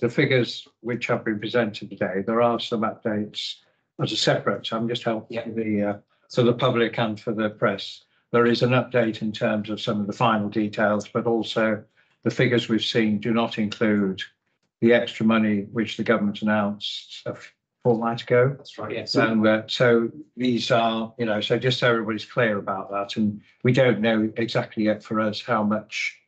the figures which have been presented today, there are some updates as a separate, so I'm just helping Yeah. the, uh, so the public and for the press. There is an update in terms of some of the final details, but also the figures we've seen do not include the extra money which the government announced a fortnight ago. That's right, yeah. So, uh, so these are, you know, so just so everybody's clear about that, and we don't know exactly yet for us how much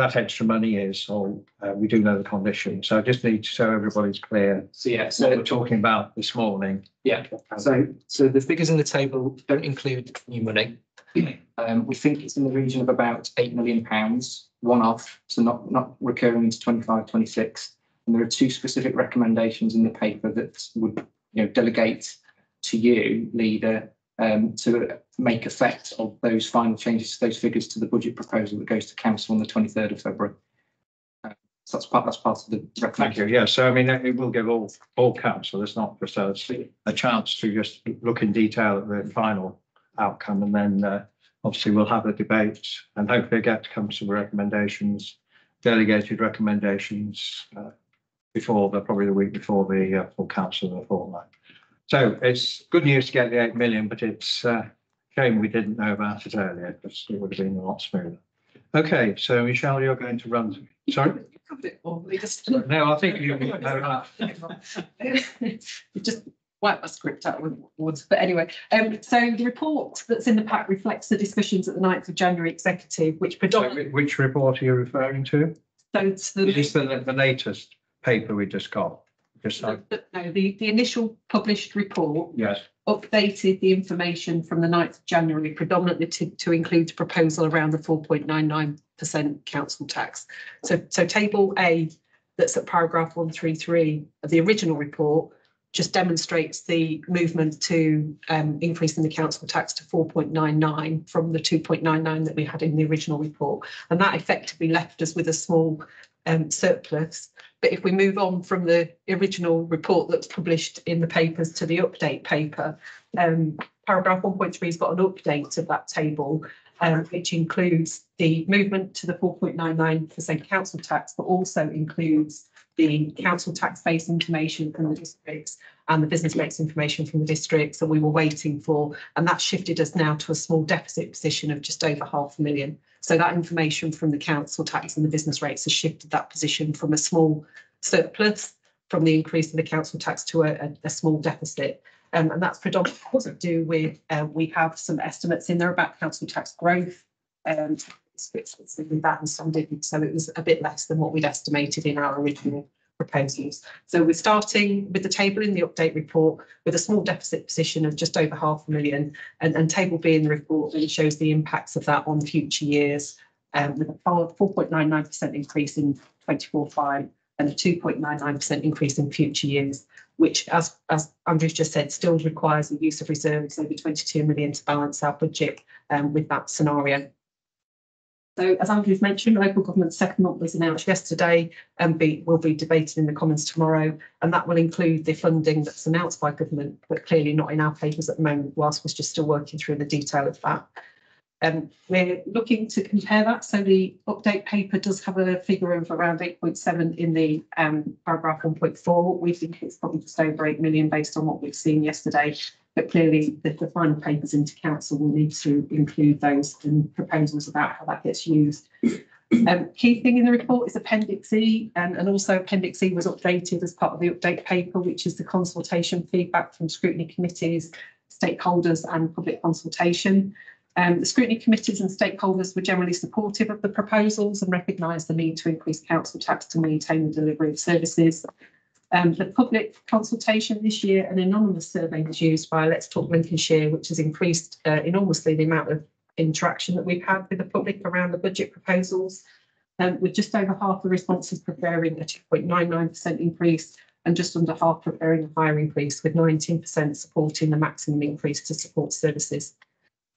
that extra money is, or uh, we do know the condition. So I just need to so everybody's clear So, yeah, what we're talking about this morning. yeah, so, so the figures in the table don't include new money. Um, we think it's in the region of about eight million pounds, one-off, so not, not recurring into 25, 26. And there are two specific recommendations in the paper that would, you know, delegate to you, leader, um, to make effect of those final changes to those figures to the budget proposal that goes to council on the twenty-third of February. Uh, So that's part, that's part of the Thank you. Yeah, so I mean, it will give all, all council, it's not just us, a chance to just look in detail at the final outcome and then uh, obviously we'll have a debate and hopefully get some recommendations, delegated recommendations uh, before the, probably the week before the uh, full council the fortnight. So it's good news to get the eight million, but it's uh, shame we didn't know about it earlier because it would have been a lot smoother. Okay, so Michelle, you're going to run, sorry? No, I think you, no, You just wipe my script out with words, but anyway, um, so the report that's in the pack reflects the discussions at the 9th of January executive, which So predominantly, whi- Which report are you referring to? so it's the. This the, the latest paper we just got? Just so, No, the, the initial published report yes, updated the information from the 9th of January predominantly to, to include a proposal around the four point nine nine percent council tax. So, so table A, that's at paragraph one three three of the original report, just demonstrates the movement to um, increasing the council tax to four point nine nine from the two point nine nine that we had in the original report. And that effectively left us with a small um, surplus. But if we move on from the original report that's published in the papers to the update paper, um, paragraph one point three has got an update of that table, um, which includes the movement to the four point nine nine percent council tax, but also includes the council tax base information from the districts and the business rates information from the districts that we were waiting for. And that shifted us now to a small deficit position of just over half a million. So that information from the council tax and the business rates has shifted that position from a small surplus from the increase in the council tax to a, a, a small deficit. Um, and that's predominantly to do with, uh, we have some estimates in there about council tax growth. Um, that and some didn't, so it was a bit less than what we'd estimated in our original proposals. So we're starting with the table in the update report with a small deficit position of just over half a million and, and table B in the report then shows the impacts of that on future years um, with a four point nine nine percent increase in twenty-four five and a two point nine nine percent increase in future years, which as, as Andrew's just said, still requires the use of reserves over twenty-two million to balance our budget um, with that scenario. So as Andrew's mentioned, local government settlement was announced yesterday and be, will be debated in the Commons tomorrow. And that will include the funding that's announced by government, but clearly not in our papers at the moment, whilst we're just still working through the detail of that. Um, we're looking to compare that. So the update paper does have a figure of around eight point seven in the um, paragraph one point four. We think it's probably just over eight million based on what we've seen yesterday. But clearly the, the final papers into council will need to include those and proposals about how that gets used. Um, key thing in the report is Appendix E, and, and also Appendix E was updated as part of the update paper, which is the consultation feedback from scrutiny committees, stakeholders, and public consultation. Um, the scrutiny committees and stakeholders were generally supportive of the proposals and recognised the need to increase council tax to maintain the delivery of services. Um, the public consultation this year, an anonymous survey was used by Let's Talk Lincolnshire, which has increased uh, enormously the amount of interaction that we've had with the public around the budget proposals. Um, with just over half the responses preferring a 2.99% increase and just under half preferring a higher increase, with 19% supporting the maximum increase to support services.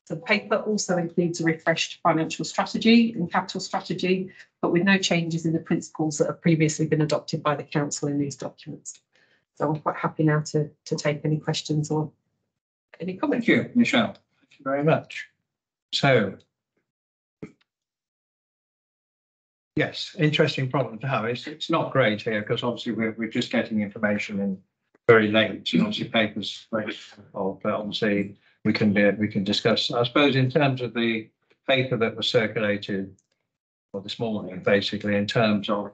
The paper also includes a refreshed financial strategy and capital strategy, but with no changes in the principles that have previously been adopted by the council in these documents. So I'm quite happy now to, to take any questions or any comments. thank you, Michelle. Thank you very much. So Yes, interesting problem to have. It's, it's not great here because obviously we're, we're just getting information in very late, and obviously papers, involved, but uh, obviously we can, be- we can discuss. I suppose in terms of the paper that was circulated well, this morning, basically in terms of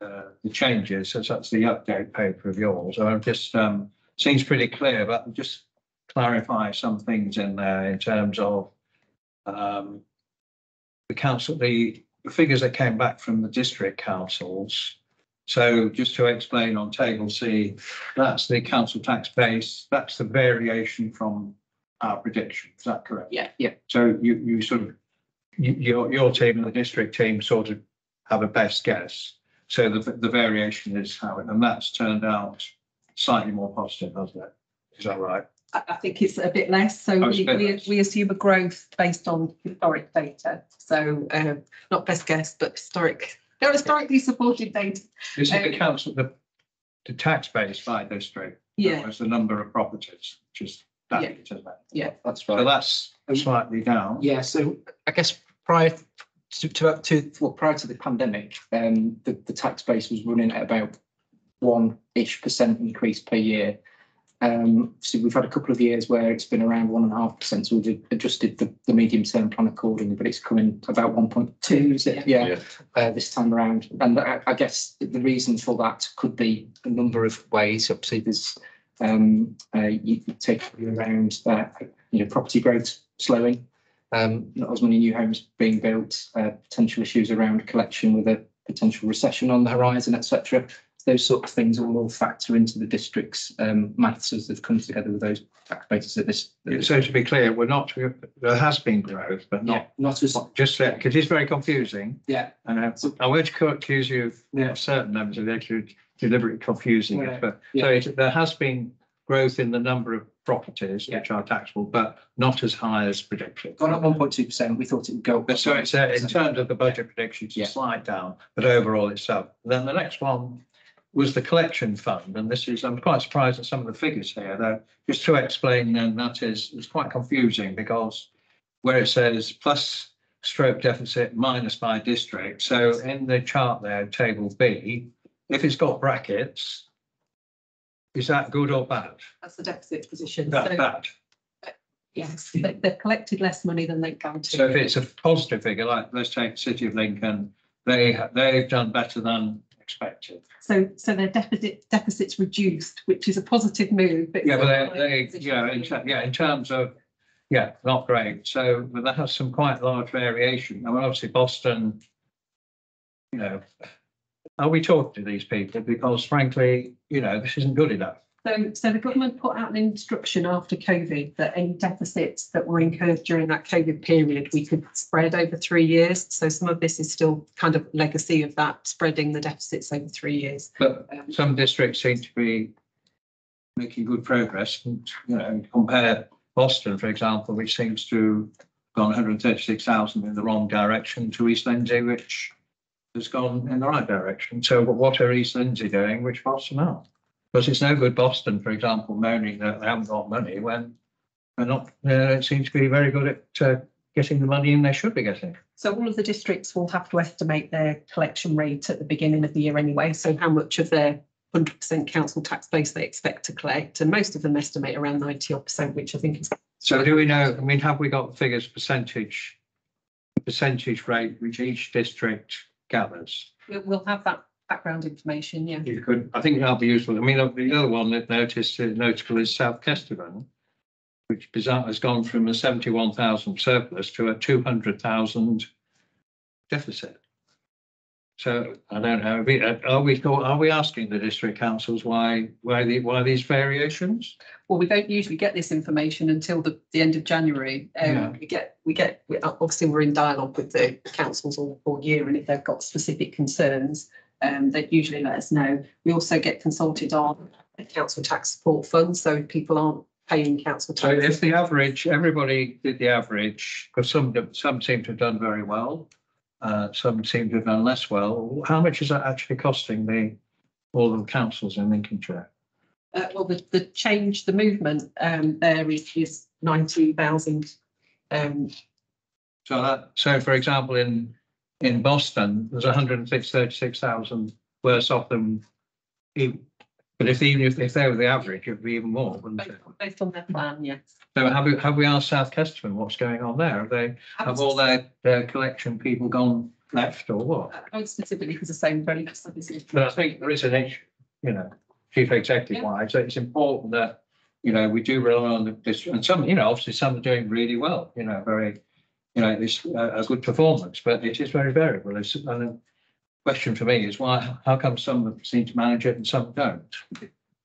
uh, the changes, so that's the update paper of yours. I'm just, um, seems pretty clear, but just clarify some things in there in terms of um, the council, the figures that came back from the district councils. So just to explain on table C, that's the council tax base, that's the variation from our prediction, is that correct? Yeah. Yeah. So you, you sort of, you, your, your team and the district team sort of have a best guess. So the, the variation is how it, and that's turned out slightly more positive, hasn't it? Is that right? I, I think it's a bit less, so Oh, it's a we, bit we, less. we assume a growth based on historic data. So, um, not best guess, but historic, they're historically supported data. This is the Um, council, the, the tax base by district. Yeah, As the number of properties, which is that, Yeah. isn't it? Yeah, that's right. So right. that's slightly down. Yeah, so I guess prior to, to, to, well, prior to the pandemic, um, the, the tax base was running at about one-ish percent increase per year. Um, so we've had a couple of years where it's been around one and a half percent, so we've adjusted the, the medium-term plan accordingly, but it's coming about one point two, is it? Yeah, uh, this time around. And I, I guess the reason for that could be a number of ways. Obviously, there's, um, uh, you take around that, you know, property growth slowing. Um, not as many new homes being built, uh, potential issues around collection with a potential recession on the horizon, etc. Those sort of things will all factor into the district's um, maths as they've come together with those tax bases at this. at this- So to be clear, we're not, there has been growth, but Yeah, not, not as, just that, because it's very confusing. yeah, And I, I won't accuse you Yeah. of certain members of the deliberately confusing Yeah. it, but Yeah. so it, there has been growth in the number of properties which are taxable, but not as high as predicted. gone up one point two percent. We thought it would go up. But so it's, uh, in terms of the budget predictions, Yeah. a slide down, but overall it's up. Then the next one was the collection fund, and this is, I'm quite surprised at some of the figures here, though, just to explain, and that is, it's quite confusing because where it says plus stroke deficit minus by district, so in the chart there, table B, if it's got brackets, is that good or bad? that's the deficit position. That, So, bad. Uh, yes, they, they've collected less money than they can So if it's a positive figure, like let's take the City of Lincoln, they, ha- they've done better than expected. So, so their deficit, deficit's reduced, which is a positive move, but. Yeah, but they, they, yeah, in, ter- yeah, in terms of, yeah, not great. So, but that has some quite large variation. I mean, obviously Boston, you know, are we talking to these people? Because frankly, you know, this isn't good enough. So, so the government put out an instruction after COVID that any deficits that were incurred during that COVID period, we could spread over three years. So some of this is still kind of legacy of that, spreading the deficits over three years. But Um, some districts seem to be making good progress. And, you know, compare Boston, for example, which seems to have gone 136,000 in the wrong direction to East Lindsey, which has gone in the right direction. So what are East Lindsey doing, which Boston are? Because it's no good Boston, for example, moaning that they haven't got money when they're not, uh, it seems to be very good at uh, getting the money in they should be getting. So all of the districts will have to estimate their collection rate at the beginning of the year anyway. So how much of their hundred percent council tax base they expect to collect. And most of them estimate around ninety odd percent, which I think is So do we know, I mean, have we got figures, percentage, percentage rate which each district gathers? We'll, we'll have that background information, yeah. You could, I think that'll be useful. I mean, the other one that noticed, uh, notable is South Kesteven, which bizarre has gone from a seventy-one thousand surplus to a two hundred thousand deficit. So I don't know, are we, uh, are we, thought- are we asking the district councils why, why the, why these variations? Well, we don't usually get this information until the, the end of January. Yeah. Um, we get, we get, we- obviously, we're in dialogue with the councils all, all year, and if they've got specific concerns, um, they'd usually let us know. We also get consulted on a council tax support fund, so people aren't paying council So tax. if the average, everybody did the average, because some, some seem to have done very well. Uh, some seem to have done less well. How much is that actually costing the, all the councils in Lincolnshire? Uh, well, the, the change, the movement, um, there is, is. Um, So that, so for example, in in Boston, there's hundred and thirty-six thousand worse off than. But if even if, if they were the average, it'd be even more, wouldn't Based it? on- based on their plan, yes. So have we, have we asked South Kesteven what's going on there? Have they, have all their, their collection people gone left or what? Uh, don't specifically because the same very much so. But I think there is an issue, you know, chief executive wise, that it's important that, you know, we do rely on the district, and some, you know, obviously some are doing really well, you know, very, you know, it's a, a good performance, but it is very variable. It's, and the question for me is why, how come some seem to manage it and some don't?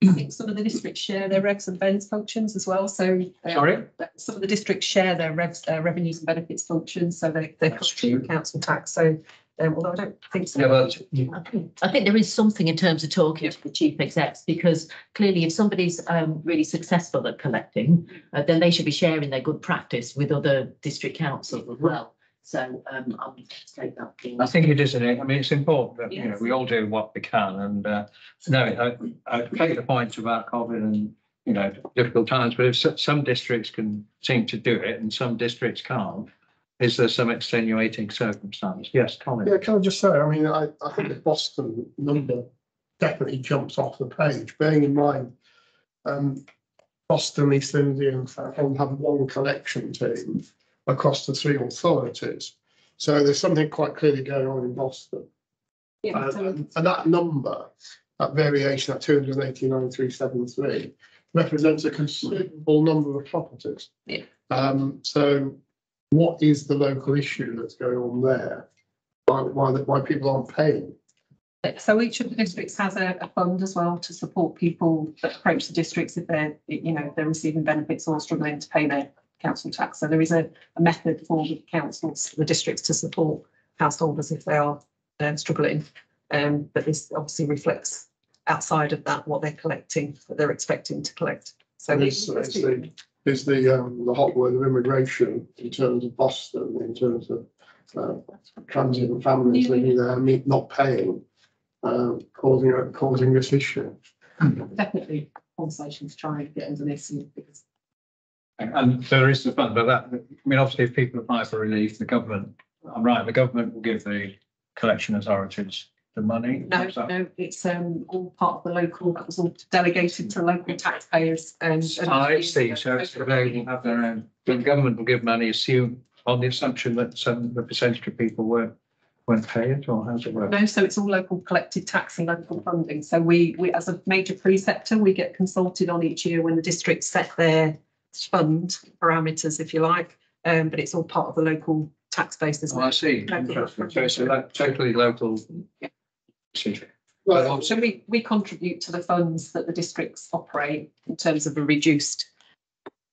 I think some of the districts share their revs and bens functions as well, so. Sorry? Some of the districts share their revs, uh, revenues and benefits functions, so they, they That's contribute council tax, so, um, although I don't think so. Yeah, but I think, I think there is something in terms of talking to the chief execs, because clearly if somebody's um really successful at collecting, uh, then they should be sharing their good practice with other district councils as well. So um I'm going to take that. forward. I think it is, isn't it? I mean, it's important that, you know, Yes. we all do what we can and, uh, no, I, I take the point about COVID and, you know, difficult times, but if so- some districts can seem to do it and some districts can't, is there some extenuating circumstance? Yes, Colin? Yeah, can I just say, I mean, I, I think the Boston number definitely jumps off the page, bearing in mind. Um, Boston, East Lindsey and South Holland have one collection team across the three authorities. So there's something quite clearly going on in Boston. Yeah, Uh, And and that number, that variation at two hundred and eighty-nine, three seven three, represents a considerable number of properties. Yeah. Um, so what is the local issue that's going on there? Why, why, the- why people aren't paying? So each of the districts has a, a fund as well to support people that approach the districts if they're, you know, they're receiving benefits or struggling to pay their council tax. So there is a, a method for the councils, the districts to support householders if they are um, struggling. Um, but this obviously reflects outside of that, what they're collecting, what they're expecting to collect. So And it's, it's the, is the, um, the hot word of immigration in terms of Boston, in terms of, uh, transient families living there, not paying, um, causing, a- causing this issue. definitely conversation to try and get under this because And so there is the fund, but that, I mean, obviously if people apply for relief, the government, I'm right, the government will give the collection authorities the money. No, Is that- no, it's um all part of the local, that was all delegated to local taxpayers and. and- I see, so it's they will have their own, the government will give money, assume, on the assumption that some, the percentage of people weren't, weren't paid, or how's it work? No, so it's all local collected tax and local funding. So we, we, as a major preceptor, we get consulted on each year when the districts set their fund parameters, if you like. Um, but it's all part of the local tax base as Oh, I well. see, interesting, so it's a lo- totally local. Yeah. See. Well, So we, we contribute to the funds that the districts operate in terms of a reduced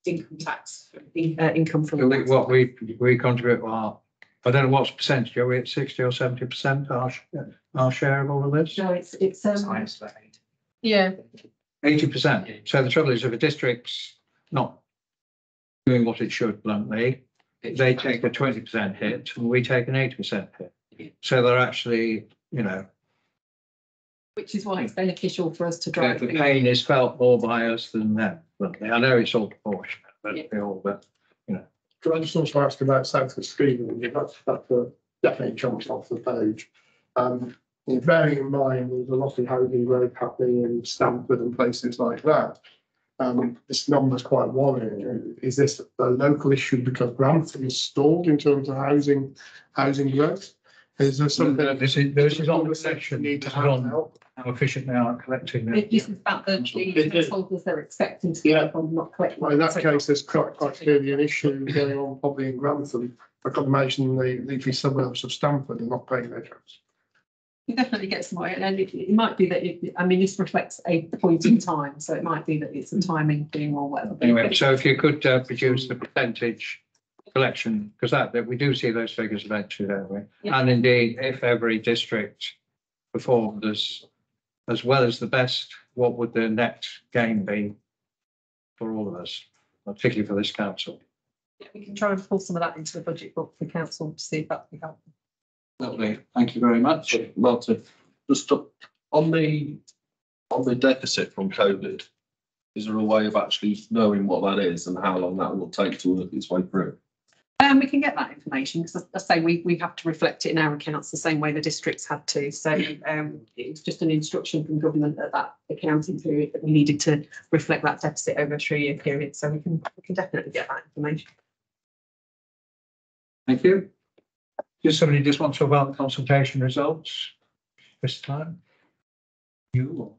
income tax, uh, income from. So we- What we, we contribute, our I don't know what's percentage, are we at sixty or seventy percent, our, sh- our share of all of this? No, it's, it's, um, yeah, Eighty percent. So the trouble is if a district's not doing what it should bluntly, they take a twenty percent hit and we take an eighty percent hit. So they're actually, you know, which is why it's beneficial for us to the drive. the pain is felt more by us than them. bluntly. I know it's all proportionate, but Yeah. they all, but Can I just also ask about South Kesteven? That's, that's uh, definitely jumps off the page. Um, and bearing in mind, there's a lot of housing growth happening in Stamford and places like that. Um, this number's quite worrying. Is this a local issue because Grantham is stalled in terms of housing, housing growth? Is there something? this is, this is on the section, Need to this is have on now? how efficient they are at collecting. the- This is about the, the It is. householders they're expecting to Yeah. get from not collecting. Well, in that So- case, there's quite, quite clearly an issue going on probably in Grantham. I can imagine the leafy suburbs of Stamford are not paying their tax. You definitely get some, and it, it might be that, it, I mean, this reflects a point in time, so it might be that it's a timing thing or whatever. Anyway, so if you could uh, produce the percentage collection, because that, that we do see those figures eventually, don't we? Yeah. And indeed, if every district performed as, as well as the best, what would the net gain be for all of us, particularly for this council? Yeah, We can try and pull some of that into the budget book for council to see if that can help. Lovely, thank you very much. Martin, just on the, on the deficit from COVID, is there a way of actually knowing what that is and how long that will take to work its way through? Um, we can get that information because I say we, we have to reflect it in our accounts the same way the districts had to. So, um, it was just an instruction from government at that accounting period that we needed to reflect that deficit over a three-year period. So we can, we can definitely get that information. Thank you. Does somebody just want to about the consultation results this time? You?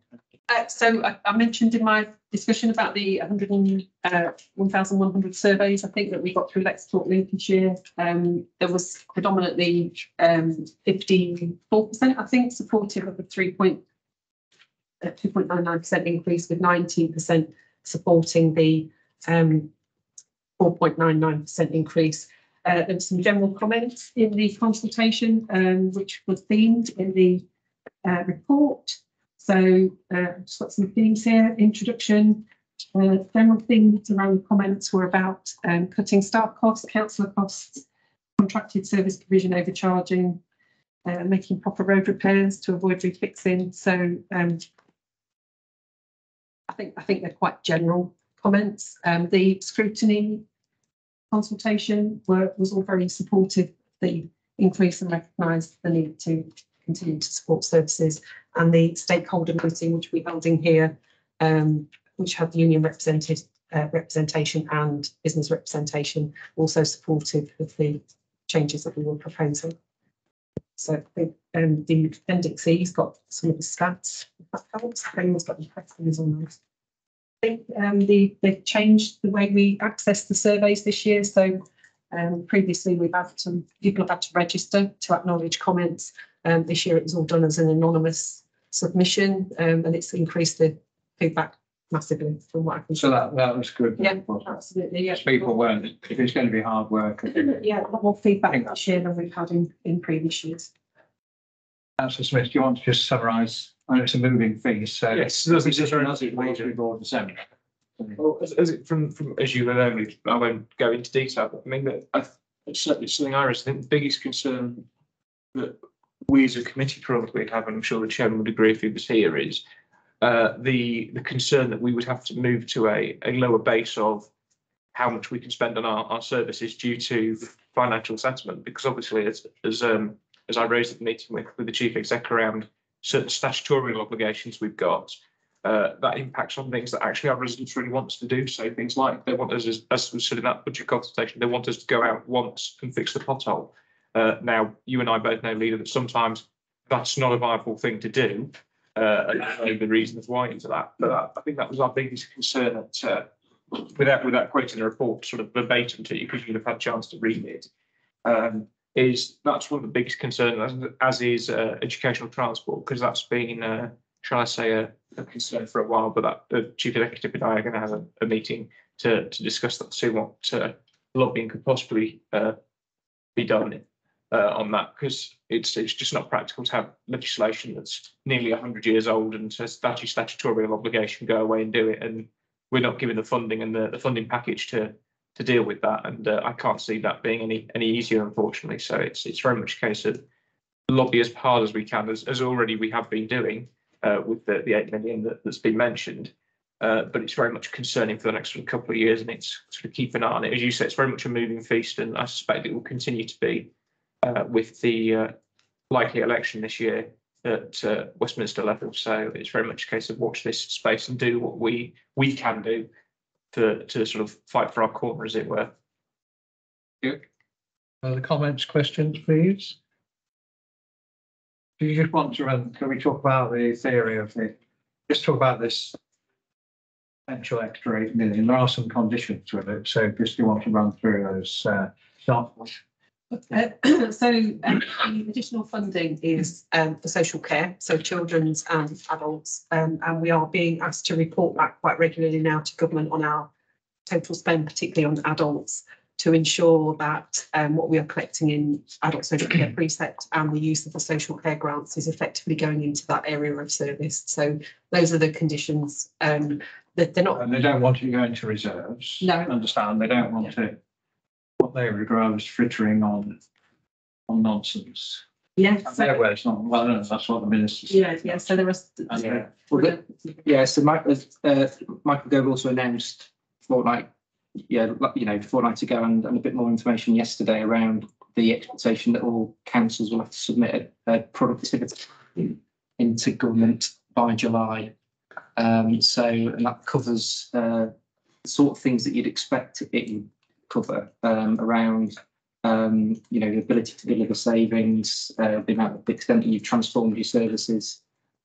Uh, so I, I mentioned in my discussion about the hundred and, uh, one thousand one hundred surveys, I think that we got through Talk Lincolnshire. Um, there was predominantly, um, fifty-four percent, I think, supportive of nine percent increase with nineteen percent supporting the, um, four point nine nine percent increase. Uh, there were some general comments in the consultation, um, which were themed in the, uh, report. So uh, just got some themes here. Introduction. Uh, general themes around comments were about um, cutting staff costs, councillor costs, contracted service provision overcharging, uh, making proper road repairs to avoid refixing. So um, I think I think they're quite general comments. Um, the scrutiny consultation were, was all very supportive. of The increase and recognised the need to continue to support services and the stakeholder meeting, which we held in here, um, which had union represented uh, representation and business representation, also supportive of the changes that we were proposing. So I think um, the appendix E's got some of the stats. If that helps. Anyone's got any questions on those. I think um, the they've changed the way we access the surveys this year. So um, previously we've had some people have had to register to acknowledge comments. Um, this year it was all done as an anonymous submission, um, and it's increased the feedback massively from what I can. So that, that was good. Yeah, absolutely, yeah. People weren't, if it's going to be hard work. Yeah, a lot more feedback this year than we've had in, in previous years. Councillor Smith, do you want to just summarise? I know it's a moving feast, so. Yes, there's- there's- As it was before December. Well, as, as it, from, from, as you will only, I won't go into detail, but I mean, that, I, it's certainly something I raised, I think the biggest concern that we as a committee probably have, and I'm sure the chairman would agree if he was here, is uh, the, the concern that we would have to move to a, a lower base of how much we can spend on our, our services due to financial settlement, because obviously as, as, um, as I raised at the meeting with, with the chief exec around certain statutory obligations we've got, uh, that impacts on things that actually our residents really want us to do. So things like they want us, as, we said in that budget consultation, they want us to go out once and fix the pothole. Uh, now, you and I both know, Leader, that sometimes that's not a viable thing to do. Uh, and the reasons why into that, but I, think that was our biggest concern uh, without, without quoting the report sort of verbatim to you, because you'd have had a chance to read it. Um, is that's one of the biggest concerns, as, as is, uh, educational transport, because that's been, uh, shall I say, a, a concern for a while, but that the chief executive and I are going to have a, a meeting to, to discuss that, see what, uh, lobbying could possibly, uh, be done uh, on that because it's it's just not practical to have legislation that's nearly hundred years old and says that's your statutory obligation, go away and do it, and we're not given the funding and the, the funding package to to deal with that, and uh, I can't see that being any any easier, unfortunately. So it's it's very much a case of lobby as hard as we can, as as already we have been doing uh, with the the eight million that, that's been mentioned. Uh, but it's very much concerning for the next couple of years, and it's sort of keep an eye on it. As you say, it's very much a moving feast, and I suspect it will continue to be uh, with the uh, likely election this year at uh, Westminster level. So it's very much a case of watch this space and do what we we can do to to sort of fight for our corner, as it were. Other comments, questions, please? Do you just want to run, can we talk about the theory of the, just talk about this potential extra eight million, there are some conditions with it, so just do you want to run through those, uh, start? Uh, so um, the additional funding is um, for social care, so children's and adults, um, and we are being asked to report back quite regularly now to government on our total spend, particularly on adults, to ensure that um, what we are collecting in adult social care precept and the use of the social care grants is effectively going into that area of service. So those are the conditions um, that they're not. And they don't want to go into reserves. No. Understand, they don't want to, what they regard as frittering on, on nonsense. Yes, Yeah. And their words, not, well, no, that's what the minister said. Yeah, yeah. So there was. And, uh, Well, the- Yeah, so Mike, uh, Michael Gove also announced fortnight yeah, like, you know, fortnight ago and, and a bit more information yesterday around the expectation that all councils will have to submit a, a productivity into government by July. Um, so, and that covers, uh, the sort of things that you'd expect it would cover, um, around, um, you know, the ability to deliver savings, uh, the amount, the extent that you've transformed your services,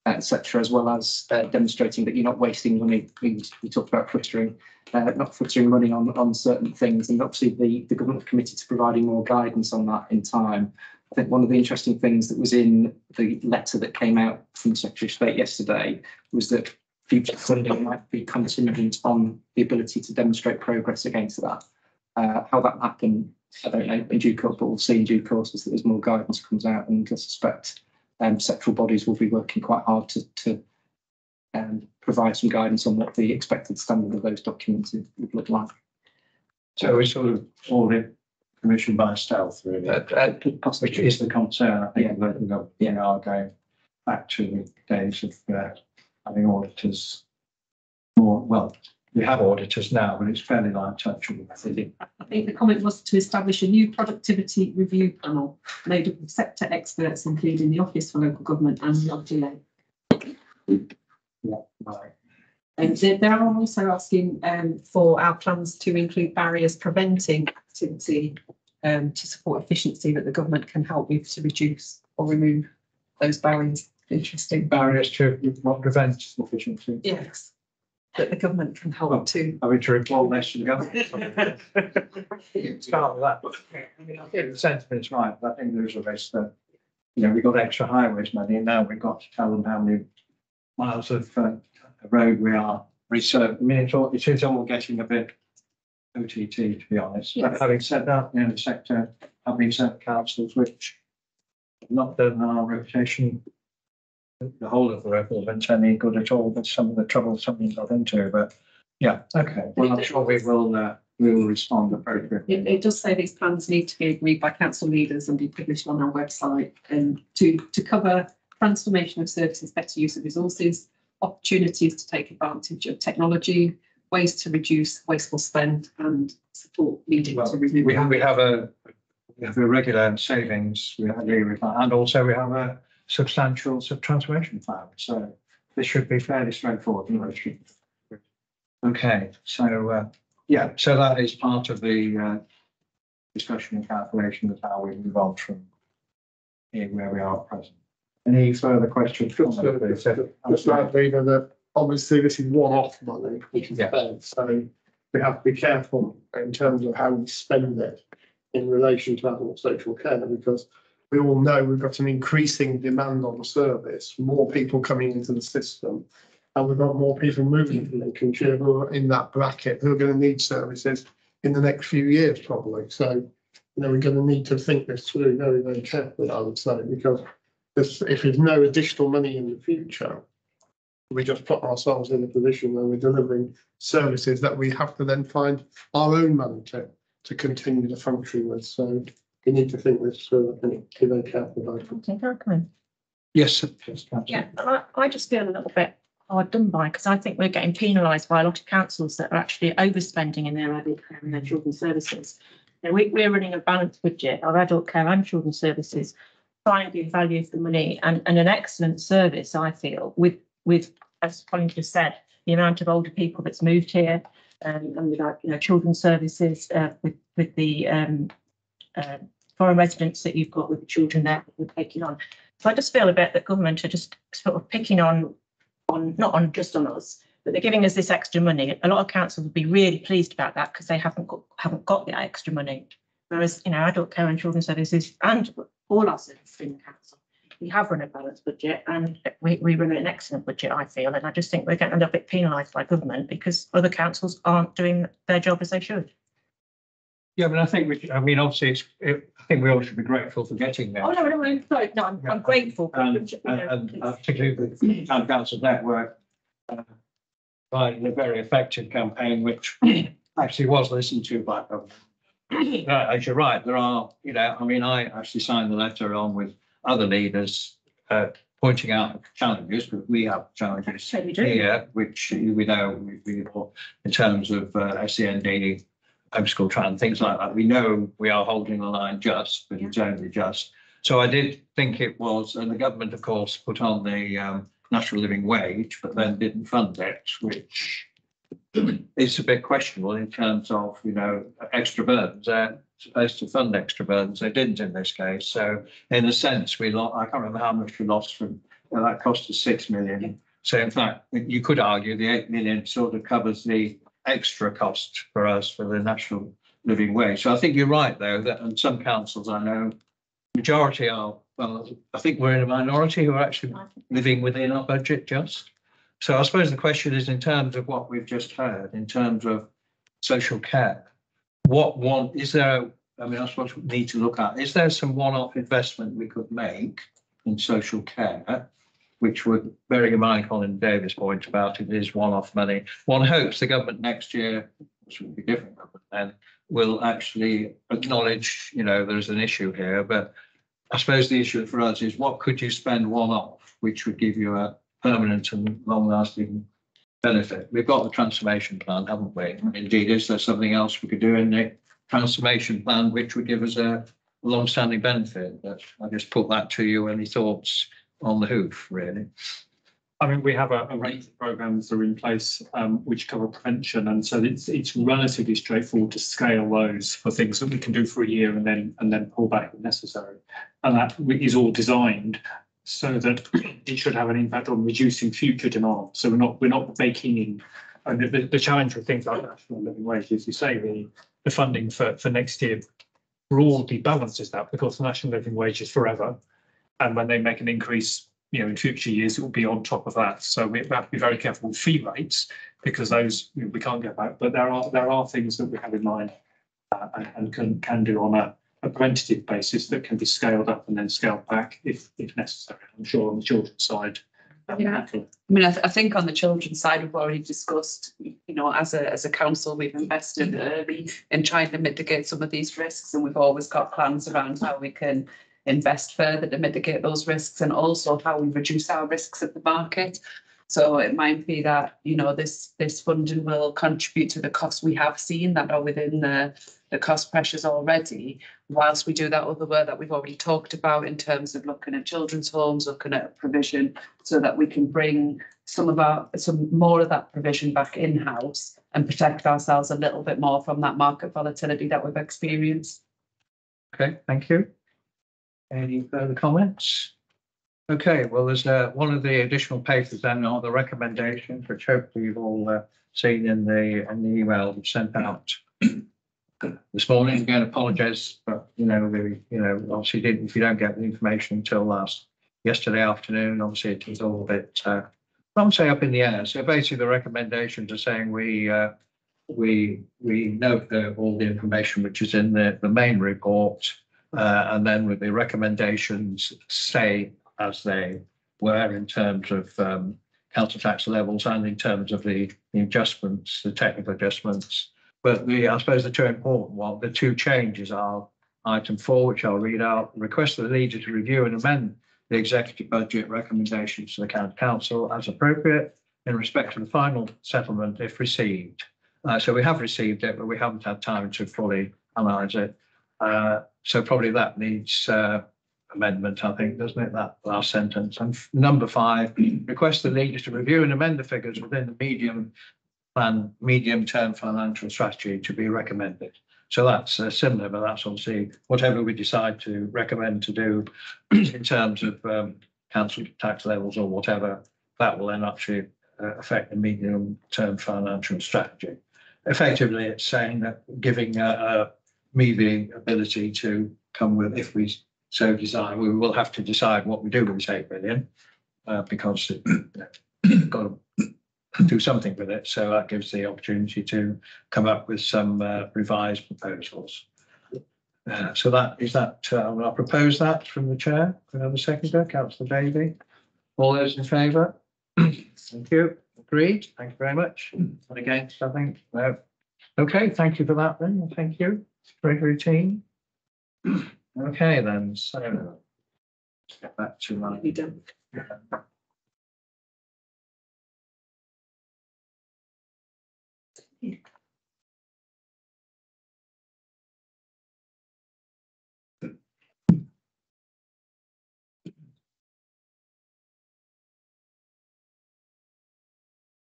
etc., as well as uh, demonstrating that you're not wasting money. We, we talked about frittering, uh, not frittering money on, on certain things, and obviously the, the government committed to providing more guidance on that in time. I think one of the interesting things that was in the letter that came out from the Secretary of State yesterday was that future funding might be contingent on the ability to demonstrate progress against that. Uh, how that happened, I don't know, in due course, but we'll see in due course as there's more guidance comes out, and I suspect um, sectoral bodies will be working quite hard to, to um, provide some guidance on what the expected standard of those documents would look like. So we sort of all in commission by stealth, really, Uh, uh, which is the concern, I think, that, you know, we are going back to the days of, uh, having auditors more, well, we have auditors now, but it's fairly light touch. I think. I think the comment was to establish a new productivity review panel made up of sector experts, including the Office for Local Government and the LGA. Yeah, right. And they, they are also asking um, for our plans to include barriers preventing activity um, to support efficiency that the government can help with to reduce or remove those barriers. Interesting. Barriers to what prevents efficiency. Yes. That the government can help to. Are we to report this to the government? Start with that. I mean, I think the sentiment's right, but I think there's a risk that, you know, we've got extra highways money and now we've got to tell them how many miles of uh, road we are research. I mean, it's all, it is all getting a bit OTT, to be honest. But having said that, you know, the sector, have been certain councils which have not done our reputation the whole of the reference any good at all, but some of the trouble something got into, but yeah, okay. Well, I'm sure we will, uh, we will respond appropriately. It, it does say these plans need to be agreed by council leaders and be published on our website and to, to cover transformation of services, better use of resources, opportunities to take advantage of technology, ways to reduce wasteful spend and support leading to Well, remove. We have, we have a, we have a regular savings, we agree with that, and also we have a substantial sub transformation plan, so this should be fairly straightforward. Okay, so, uh, yeah, so that is part of the, uh, discussion and calculation of how we move on from here where we are at present. Any further questions? Just, uh, just like Rita, that obviously this is one-off money, which is Yeah. fair, so we have to be careful in terms of how we spend it in relation to adult social care, because we all know we've got an increasing demand on the service, more people coming into the system. And we've got more people moving to Lincolnshire who are in that bracket, who are going to need services in the next few years probably, so. You know, we're going to need to think this through very, very carefully, I would say, because if, if there's no additional money in the future, we just put ourselves in a position where we're delivering services that we have to then find our own money to, to continue to function with. So we need to think this through and be very careful about it. Okay, can I come in? Yes, yes, Councillor. Yeah, I, I just feel a little bit hard done by, because I think we're getting penalised by a lot of councils that are actually overspending in their adult care and their children's services. You know, we, we're running a balanced budget, of adult care and children's services, trying to give value for money and, and an excellent service, I feel, with, with, as Colin just said, the amount of older people that's moved here, um, and without, you know, children's services, uh, with, with the, um, uh, foreign residents that you've got with the children there that we're taking on. So I just feel a bit that government are just sort of picking on, on, not on just on us, but they're giving us this extra money. A lot of councils would be really pleased about that because they haven't got, haven't got the extra money. Whereas, you know, adult care and children's services and all our services in the council, we have run a balanced budget and we, we run an excellent budget, I feel. And I just think we're getting a little bit penalised by government because other councils aren't doing their job as they should. Yeah, but I think we, I mean, obviously, it's, it, I think we all should be grateful for getting there. Oh, no, no, no, sorry, no, I'm, I'm grateful. but, And, you know, and, and it's- particularly the town council network. uh, Provided a very effective campaign, which actually was listened to by government. Uh, As you're right, there are, you know, I mean, I actually signed the letter on with other leaders, uh, pointing out challenges, because we have challenges So we do. here, which we know we, we, in terms of, uh, SEND homeschool trial and things like that. We know we are holding the line just, but it's only just. So I did think it was, and the government, of course, put on the um, national living wage, but then didn't fund it, which is a bit questionable in terms of, you know, extra burdens. They're supposed to fund extra burdens. They didn't in this case. So in a sense, we lost, I can't remember how much we lost from, well, that cost us six million. So in fact, you could argue the eight million sort of covers the extra cost for us for the national living wage. So I think you're right, though, that in some councils I know, majority are, well, I think we're in a minority who are actually living within our budget just. So I suppose the question is in terms of what we've just heard, in terms of social care, what one, is there, I mean, I suppose we need to look at, is there some one-off investment we could make in social care? Which would, bearing in mind Colin Davie's point about it is one-off money. One hopes the government next year, which will be different, government then, will actually acknowledge, you know, there's an issue here, but I suppose the issue for us is what could you spend one-off, which would give you a permanent and long-lasting benefit? We've got the transformation plan, haven't we? Indeed, is there something else we could do in the transformation plan which would give us a long-standing benefit? But I just put that to you. Any thoughts on the hoof, really? I mean, we have a, a range of programs that are in place um, which cover prevention, and so it's it's relatively straightforward to scale those for things that we can do for a year and then and then pull back if necessary. And that is all designed so that it should have an impact on reducing future demand. So we're not we're not baking in. And the, the challenge with things like national living wage is you say the the funding for for next year broadly balances that because the national living wage is forever, and when they make an increase you know, in future years, it will be on top of that. So we have to be very careful with fee rates because those you know, we can't get back. But there are there are things that we have in mind uh, and, and can can do on a, a preventative basis that can be scaled up and then scaled back if if necessary. I'm sure on the children's side. um, Yeah. I mean, I, th- I think on the children's side, we've already discussed, you know, as a, as a council, we've invested early in trying to mitigate some of these risks and we've always got plans around how we can invest further to mitigate those risks and also how we reduce our risks at the market. So it might be that, you know, this, this funding will contribute to the costs we have seen that are within the, the cost pressures already, whilst we do that other work that we've already talked about in terms of looking at children's homes, looking at provision, so that we can bring some of our, some more of that provision back in-house and protect ourselves a little bit more from that market volatility that we've experienced. Okay, thank you. Any further comments? Okay, well, there's uh, one of the additional papers then the recommendations, which hopefully you've all uh, seen in the, in the email we sent out this morning. Again, apologise, but you know, you know, obviously didn't, if you don't get the information until last, yesterday afternoon, obviously it was all a bit, uh, I won't say up in the air. So basically the recommendations are saying we, uh, we, we note all the information which is in the, the main report. Uh, and then with the recommendations stay as they were in terms of um, council tax levels and in terms of the the adjustments, the technical adjustments. But the, I suppose the two important one, the two changes are item four, which I'll read out, request the leader to review and amend the executive budget recommendations to the county council as appropriate in respect to the final settlement if received. Uh, so we have received it, but we haven't had time to fully analyse it. Uh, so probably that needs uh, amendment, I think, doesn't it? That last sentence. And number five, request the leaders to review and amend the figures within the medium plan, medium-term financial strategy to be recommended. So that's uh, similar, but that's obviously whatever we decide to recommend to do in terms of um, council tax levels or whatever, that will then actually uh, affect the medium-term financial strategy. Effectively, it's saying that giving a, uh, me the ability to come with, if we so desire, we will have to decide what we do with this eight million. Uh, because we've got to do something with it, so that gives the opportunity to come up with some uh, revised proposals. Uh, so that, is that, uh, I'll propose that from the chair, another seconder, councillor Davie. All those in favour? Thank you, agreed, thank you very much. And against, I think. Okay, thank you for that then, thank you, Treasury routine. Okay, then, so. let's Get back to my. You don't.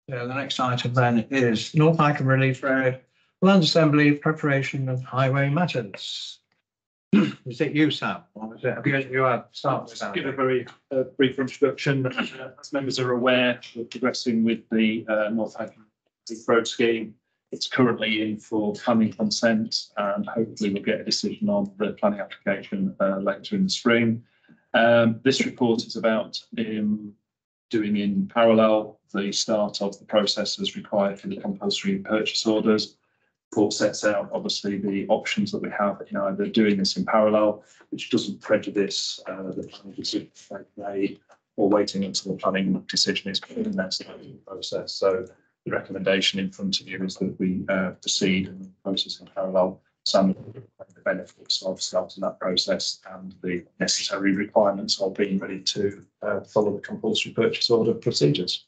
So the next item then is North Hykeham Relief Road, Land Assembly Preparation of Highway Matters. Is it you, Sam? Or is it, have you, you had start with Give a very uh, brief introduction. Uh, As members are aware, we're progressing with the uh, North Hampton Road Scheme. It's currently in for planning consent and hopefully we'll get a decision on the planning application uh, later in the spring. Um, This report is about um, doing in parallel the start of the process as required for the compulsory purchase orders. Report sets out obviously the options that we have in either doing this in parallel which doesn't prejudice uh, the planning decision or waiting until the planning decision is made in starting process. So the recommendation in front of you is that we uh, proceed and process in parallel. Some of the benefits of starting that process and the necessary requirements of being ready to uh, follow the compulsory purchase order procedures.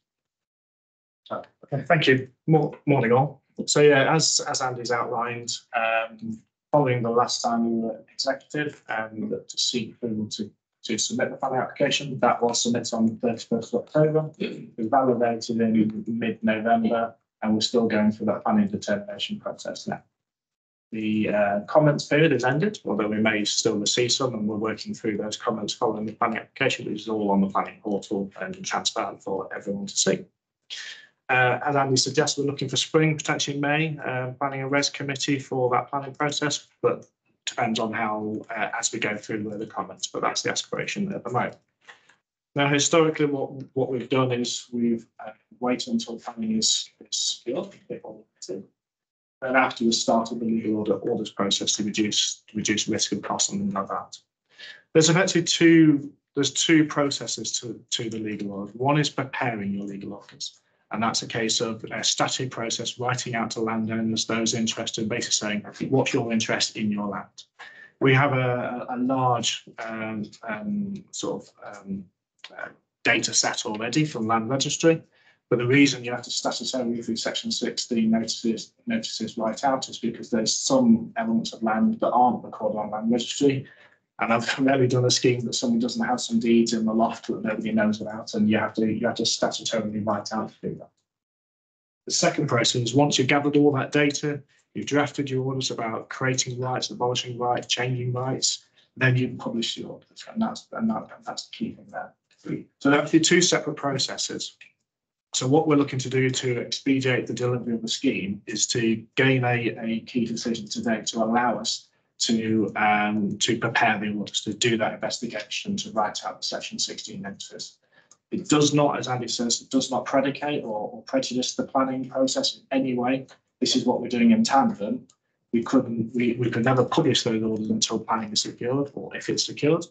Okay, thank you. Morning all. So yeah, as, as Andy's outlined, um, following the last time we were executive and to seek approval to, to submit the planning application, that was submitted on the thirty-first of October. It was validated in mid-November and we're still going through that planning determination process now. The uh, comments period is ended, although we may still receive some and we're working through those comments following the planning application, which is all on the planning portal and transparent for everyone to see. Uh, as Andy suggests, we're looking for spring, potentially May, uh, planning a res committee for that planning process, but depends on how, uh, as we go through the comments, but that's the aspiration at the moment. Now, historically, what, what we've done is we've uh, waited until planning is, is secured, all. Then after the start the legal order, orders process to reduce, to reduce risk and cost and like that. There's effectively two, there's two processes to, to the legal order. One is preparing your legal orders. And that's a case of a statutory process, writing out to landowners, those interested, basically saying, what's your interest in your land? We have a, a large um, um, sort of um, uh, data set already from land registry. But the reason you have to statutorily through section sixteen notices, notices right out is because there's some elements of land that aren't recorded on land registry. And I've rarely done a scheme that someone doesn't have some deeds in the loft that nobody knows about, and you have to, you have to statutorily write out to do that. The second process is once you've gathered all that data, you've drafted your orders about creating rights, abolishing rights, changing rights, then you publish the orders, and that's, and that, and that's the key thing there. So are actually two separate processes. So what we're looking to do to expedite the delivery of the scheme is to gain a, a key decision today to allow us to um, to prepare the orders, to do that investigation, to write out the section sixteen notices. It does not, as Andy says, it does not predicate or, or prejudice the planning process in any way. This is what we're doing in tandem. We couldn't, we, we could never publish those orders until planning is secured or if it's secured.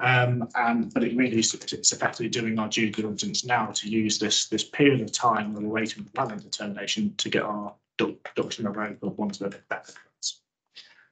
Um, and but it really is it's effectively doing our due diligence now to use this this period of time when we're waiting for planning determination to get our duck- ducks in a row for are better.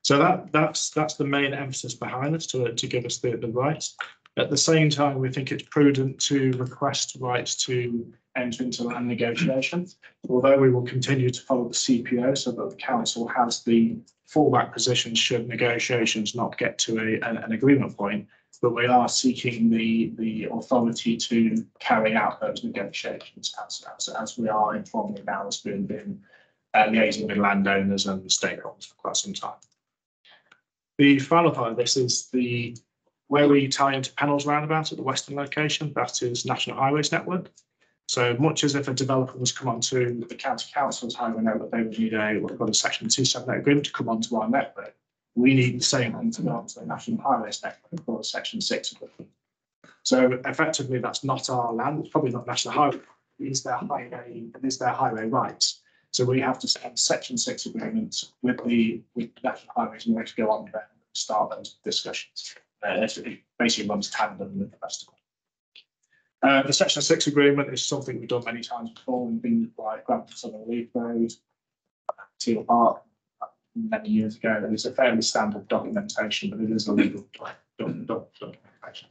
So that that's that's the main emphasis behind us to to give us the, the rights. At the same time, we think it's prudent to request rights to enter into land negotiations. Although we will continue to follow the CPO so that the council has the fallback position should negotiations not get to a, an, an agreement point. But we are seeking the, the authority to carry out those negotiations as, as, as we are informally now as being, been uh, liaising with landowners and stakeholders for quite some time. The final part of this is the where we tie into Pennells roundabout at the western location, that is National Highways Network. So much as if a developer was come onto the county council's highway network, they would need a what called a section two seven eight agreement to come onto our network. We need the same one to go onto the National Highways network called section six agreement. So effectively, that's not our land, it's probably not National Highway, Is their highway, is their highway rights. So we have to set section six agreements with the, with National Highways in order to go on there and start those discussions. Uh, it basically runs tandem with the rest of it. Uh, the section six agreement is something we've done many times before. We've been like Grantham Southern Relief Road, Teal Park, many years ago. And it's a fairly standard documentation, but it is a legal doc- doc- doc- documentation.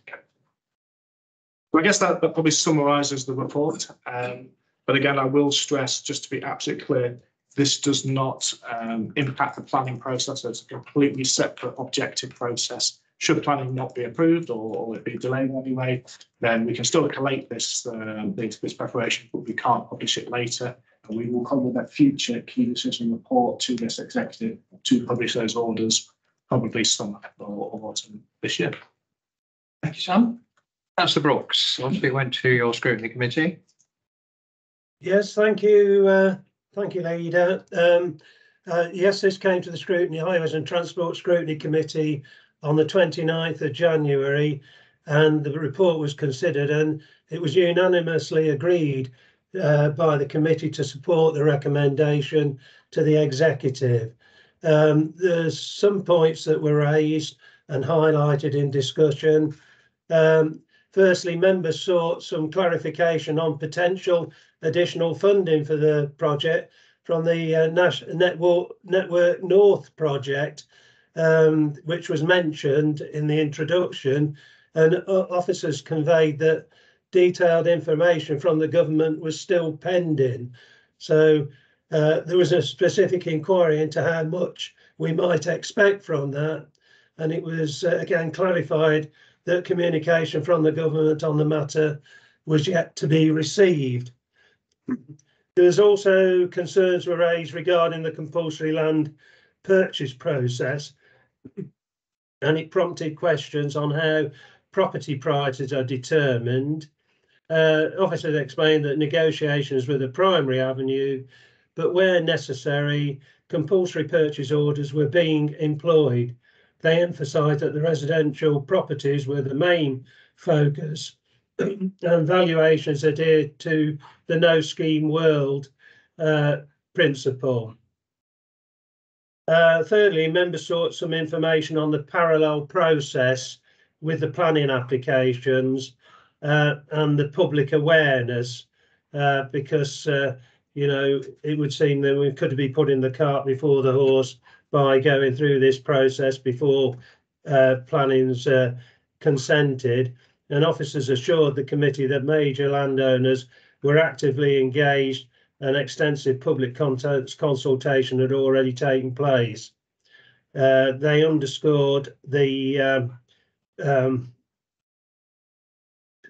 So I guess that, that probably summarises the report. Um, but again, I will stress, just to be absolutely clear, this does not um, impact the planning process. It's a completely separate objective process should planning not be approved or, or it be delayed anyway, then we can still collate this, uh, this, this preparation, but we can't publish it later. And we will come with a future key decision report to this executive to publish those orders, probably summer or, or autumn this year. Thank you, Sam. Councillor Brooks, obviously went to your scrutiny committee. Yes, thank you, uh, thank you, Leader. Um, uh, yes, this came to the Scrutiny Highways and Transport Scrutiny Committee on the 29th of January, and the report was considered and it was unanimously agreed uh, by the committee to support the recommendation to the executive. Um, there's some points that were raised and highlighted in discussion. Um, firstly, members sought some clarification on potential additional funding for the project from the uh, Network, Network North project, um, which was mentioned in the introduction. And o- officers conveyed that detailed information from the government was still pending. So uh, there was a specific inquiry into how much we might expect from that. And it was uh, again clarified that communication from the government on the matter was yet to be received. There's also concerns were raised regarding the compulsory land purchase process. And it prompted questions on how property prices are determined. Uh, officers explained that negotiations were the primary avenue, but where necessary, compulsory purchase orders were being employed. They emphasised that the residential properties were the main focus and valuations adhered to the no scheme world uh, principle. Uh, thirdly, members sought some information on the parallel process with the planning applications uh, and the public awareness, uh, because uh, you know it would seem that we could be putting the cart before the horse by going through this process before uh, planning's uh, consented. And officers assured the committee that major landowners were actively engaged and extensive public consultation had already taken place. Uh, they underscored the um, um,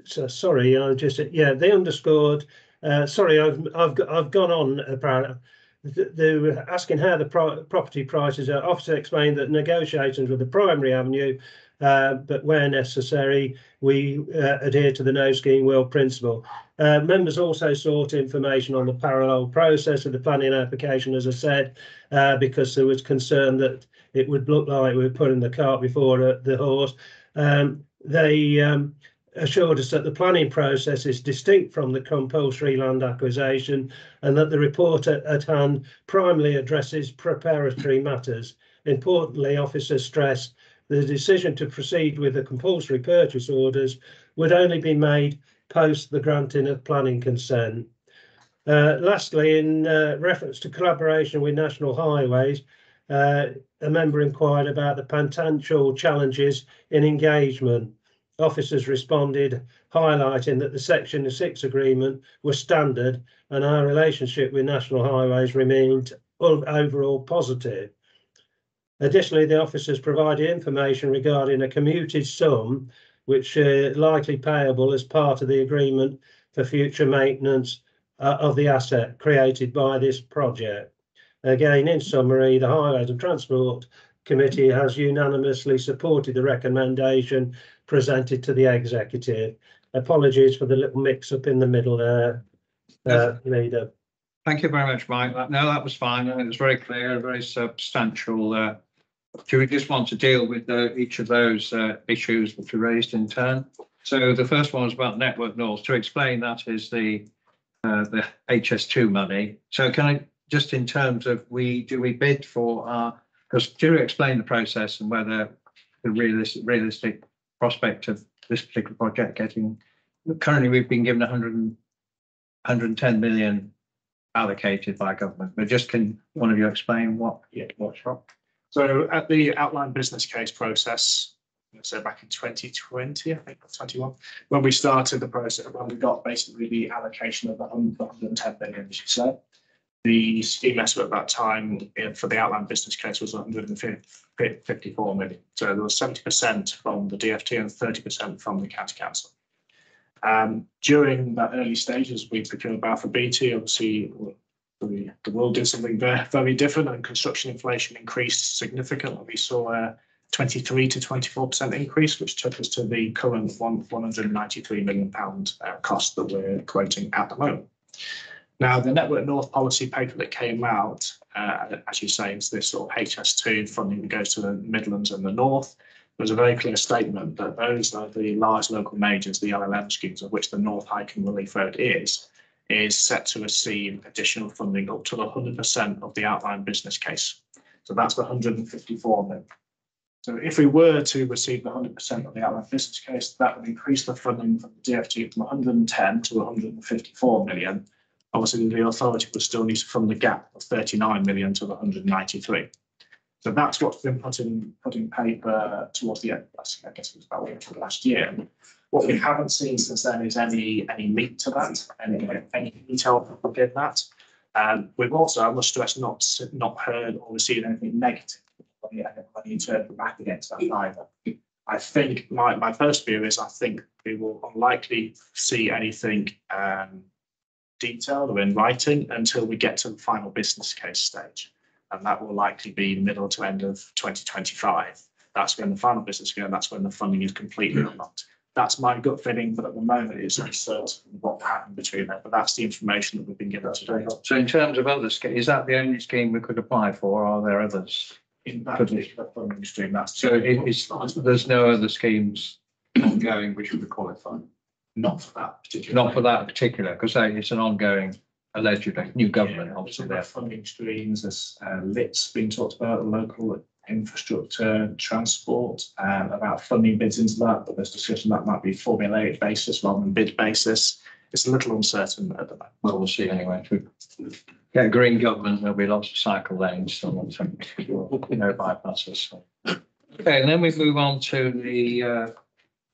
so sorry, I just yeah they underscored. Uh, sorry, I've I've I've gone on about. They were asking how the pro property prices are. Officer explained that negotiations were the primary avenue, uh, but where necessary, we uh, adhere to the no scheme world principle. Uh, members also sought information on the parallel process of the planning application, as I said, uh, because there was concern that it would look like we were putting the cart before the horse. Um, they um, assured us that the planning process is distinct from the compulsory land acquisition and that the report at, at hand primarily addresses preparatory matters. Importantly, officers stressed the decision to proceed with the compulsory purchase orders would only be made post the granting of planning consent. Uh, lastly, in uh, reference to collaboration with National Highways, uh, a member inquired about the potential challenges in engagement. Officers responded, highlighting that the Section 6 agreement was standard and our relationship with National Highways remained overall positive. Additionally, the officers provided information regarding a commuted sum which uh, likely payable as part of the agreement for future maintenance uh, of the asset created by this project. Again, in summary, the Highways and Transport Committee has unanimously supported the recommendation presented to the executive. Apologies for the little mix up in the middle there, uh, leader. Thank you very much, Mike. No, that was fine. It was very clear, very substantial. uh, Do we just want to deal with the- each of those uh, issues that were raised in turn? So the first one was about Network North. To explain that is the uh, the HS2 money. So can I, just in terms of we, do we bid for our, because do you explain the process and whether the realistic, realistic prospect of this particular project getting, currently we've been given 100 110 million allocated by government, but just can one of you explain what, Yeah, what's wrong? So at the outline business case process, so back in twenty twenty, I think, twenty-one, when we started the process, when we got basically the allocation of the hundred and ten million, as you said. The scheme estimate at that time for the outline business case was hundred and fifty-four million. So there was seventy percent from the DFT and thirty percent from the county council. Um, during that early stages, we procured Balfour Beatty, obviously the, the world did something very, very different and construction inflation increased significantly. We saw a twenty-three to twenty-four percent increase, which took us to the current one, one hundred and ninety-three million pound uh, cost that we're quoting at the moment. Now, the Network North policy paper that came out, uh, as you say, is this sort of HS2 funding that goes to the Midlands and the North. There's a very clear statement that those are the large local majors, the LLM schemes, of which the North Hykeham Relief Road is, is set to receive additional funding up to hundred percent of the outline business case. So that's the hundred and fifty-four million. So if we were to receive the hundred percent of the outline business case, that would increase the funding from the DFT from hundred and ten to hundred and fifty-four million. Obviously, the authority would still need to fund the gap of thirty-nine million to the hundred and ninety-three. So that's what's been put in, put in paper towards the end, I guess it was about April last year. What we haven't seen since then is any, any meat to that, any, any detail within that. Um, we've also, I must stress, not, not heard or received anything negative. When you turn back against that either. I think my, my first view is I think we will unlikely see anything, um, detailed or in writing until we get to the final business case stage. And that will likely be middle to end of twenty twenty-five. That's when the final business and that's when the funding is completely unlocked. That's my gut feeling, but at the moment it's uncertain what happened between them, but that's the information that we've been given today. So in terms of other schemes, is that the only scheme we could apply for, or are there others? In that particular funding stream, that's. So it is, there's no other schemes ongoing which would qualify? Not for that particular. Not for that particular, because it's an ongoing, allegedly, new government, obviously, There there. funding streams, there's uh, LITs being talked about, local infrastructure, transport, um, about funding bids into that, but there's discussion that might be formulaic basis rather than bid basis. It's a little uncertain at the moment. Well, we'll see anyway. If we get a green government, there'll be lots of cycle lanes, so lots of, no bypasses. Okay, and then we move on to the uh,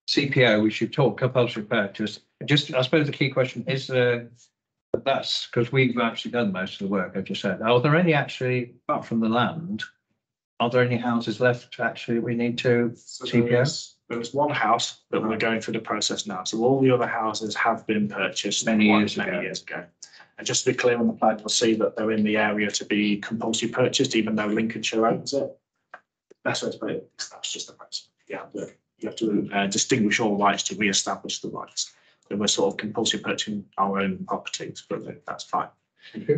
CPO, we should talk compulsory purchase. Just, I suppose the key question is, that's because we've actually done most of the work, I just said. Are there any actually, apart from the land, are there any houses left actually we need to So there CPO? is, there is one house that we're going through the process now. So all the other houses have been purchased. Many quite years ago. Many years ago. And just to be clear on the plan, you'll see that they're in the area to be compulsory purchased, even though Lincolnshire owns it. Best way to put it, is that's just the process. Yeah, you have to uh, distinguish all rights to re-establish the rights. So we're sort of compulsory purchasing our own properties, but that's fine.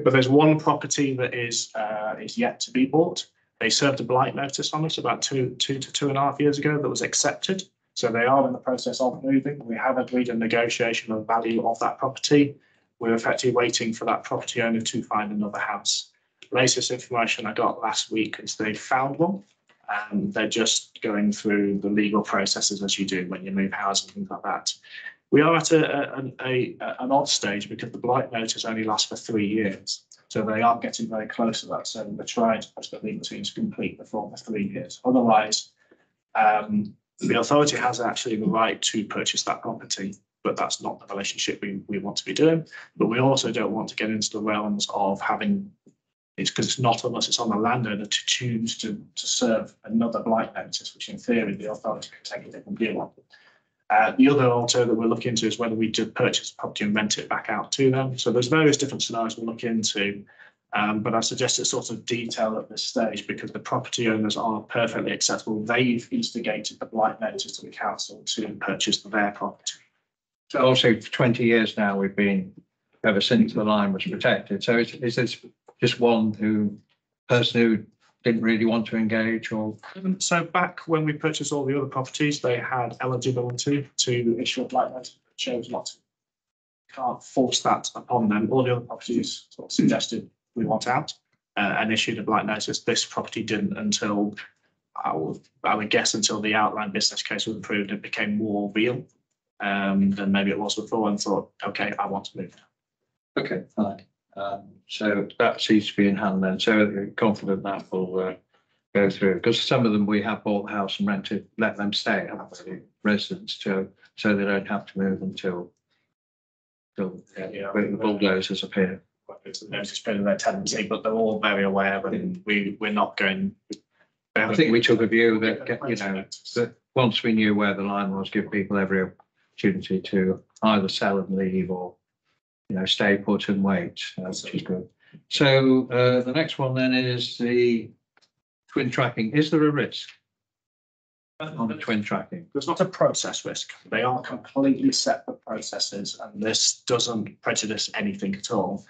But there's one property that is, uh, is yet to be bought. They served a blight notice on us about two, two to two and a half years ago that was accepted. So they are in the process of moving. We have agreed a negotiation of value of that property. We're effectively waiting for that property owner to find another house. Latest information I got last week is they found one. And they're just going through the legal processes as you do when you move house and things like that. We are at a, a, a, an odd stage because the blight notice only lasts for three years. So they are getting very close to that. So we're trying to push the legal to complete before the three years. Otherwise, um, the authority has actually the right to purchase that property, but that's not the relationship we, we want to be doing. But we also don't want to get into the realms of having, it's because it's not unless it's on the landowner to choose to, to serve another blight notice, which in theory the authority could take a different view on. Uh, the other alter that we're looking into is whether we did purchase property and rent it back out to them. So there's various different scenarios we'll look into. Um, but I suggest it's sort of detail at this stage because the property owners are perfectly acceptable. They've instigated the blight notice to the council to purchase their property. So also for twenty years now, we've been, ever since the line was protected. So is, is this just one who, person who didn't really want to engage or? So back when we purchased all the other properties, they had eligibility to issue a blight notice, but chose not to. Can't force that upon them. All the other properties sort of suggested we want out uh, and issued a blight notice. This property didn't until I would, I would guess until the outline business case was approved, it became more real um, than maybe it was before and thought, okay, I want to move. now. Okay, fine. Um, so that seems to be in hand then. So you're confident that will uh, go through because some of them we have bought the house and rented, let them stay, haven't we? Residents to, so they don't have to move until till Yeah. the bulldozers appear. notice period of their tenancy, but they're all very aware and we, we're not going. I think we took a view that, you know, that once we knew where the line was, give people every opportunity to either sell and leave or, you know, stay put and wait, uh, which is good. So uh, the next one then is the twin tracking. Is there a risk on the twin tracking? There's not a process risk. They are completely separate processes and this doesn't prejudice anything at all.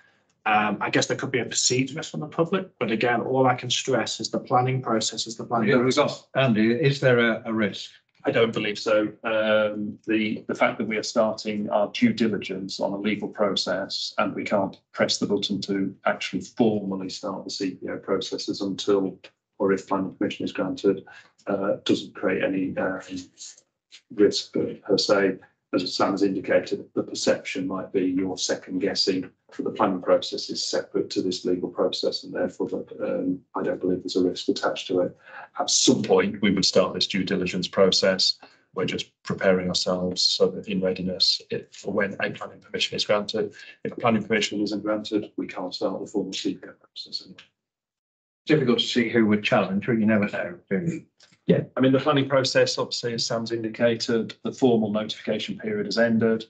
Um, I guess there could be a perceived risk from the public, but again, all I can stress is the planning process is the planning. Yeah, process. got, Andy, is there a, a risk? I don't believe so. Um, the, the fact that we are starting our due diligence on a legal process and we can't press the button to actually formally start the CPO processes until, or if planning permission is granted, uh, doesn't create any, uh, risk per se. As Sam has indicated, the perception might be you're second guessing for the planning process is separate to this legal process and therefore, um, I don't believe there's a risk attached to it at some point, we would start this due diligence process. We're just preparing ourselves so that in readiness, if, for when a planning permission is granted. If a planning permission isn't granted, we can't start the formal secret process. Difficult to see who would challenge, but you never know, do you? Yeah, I mean, the planning process, obviously, as Sam's indicated, the formal notification period has ended.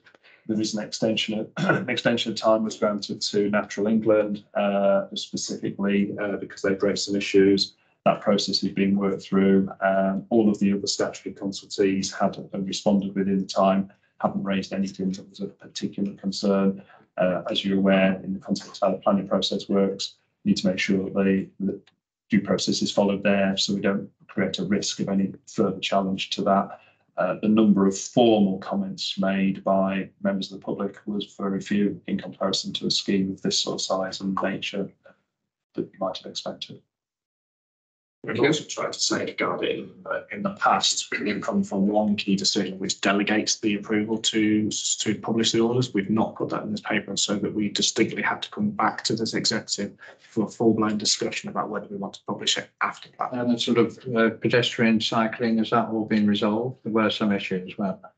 There is an extension, of extension of time was granted to Natural England, uh, specifically, uh, because they've raised some issues. That process is being worked through. Um, all of the other statutory consultees had responded within the time, haven't raised anything that was of particular concern. Uh, as you're aware, in the context of how the planning process works, you need to make sure that the, the due process is followed there, so we don't create a risk of any further challenge to that. Uh, the number of formal comments made by members of the public was very few in comparison to a scheme of this sort of size and nature that you might have expected. We've also tried to safeguard in, uh, in the past, we've come from one key decision which delegates the approval to, to publish the orders. We've not put that in this paper so that we distinctly had to come back to this executive for a full blown discussion about whether we want to publish it after that. And the sort of uh, pedestrian cycling, has that all been resolved? There were some issues, weren't there?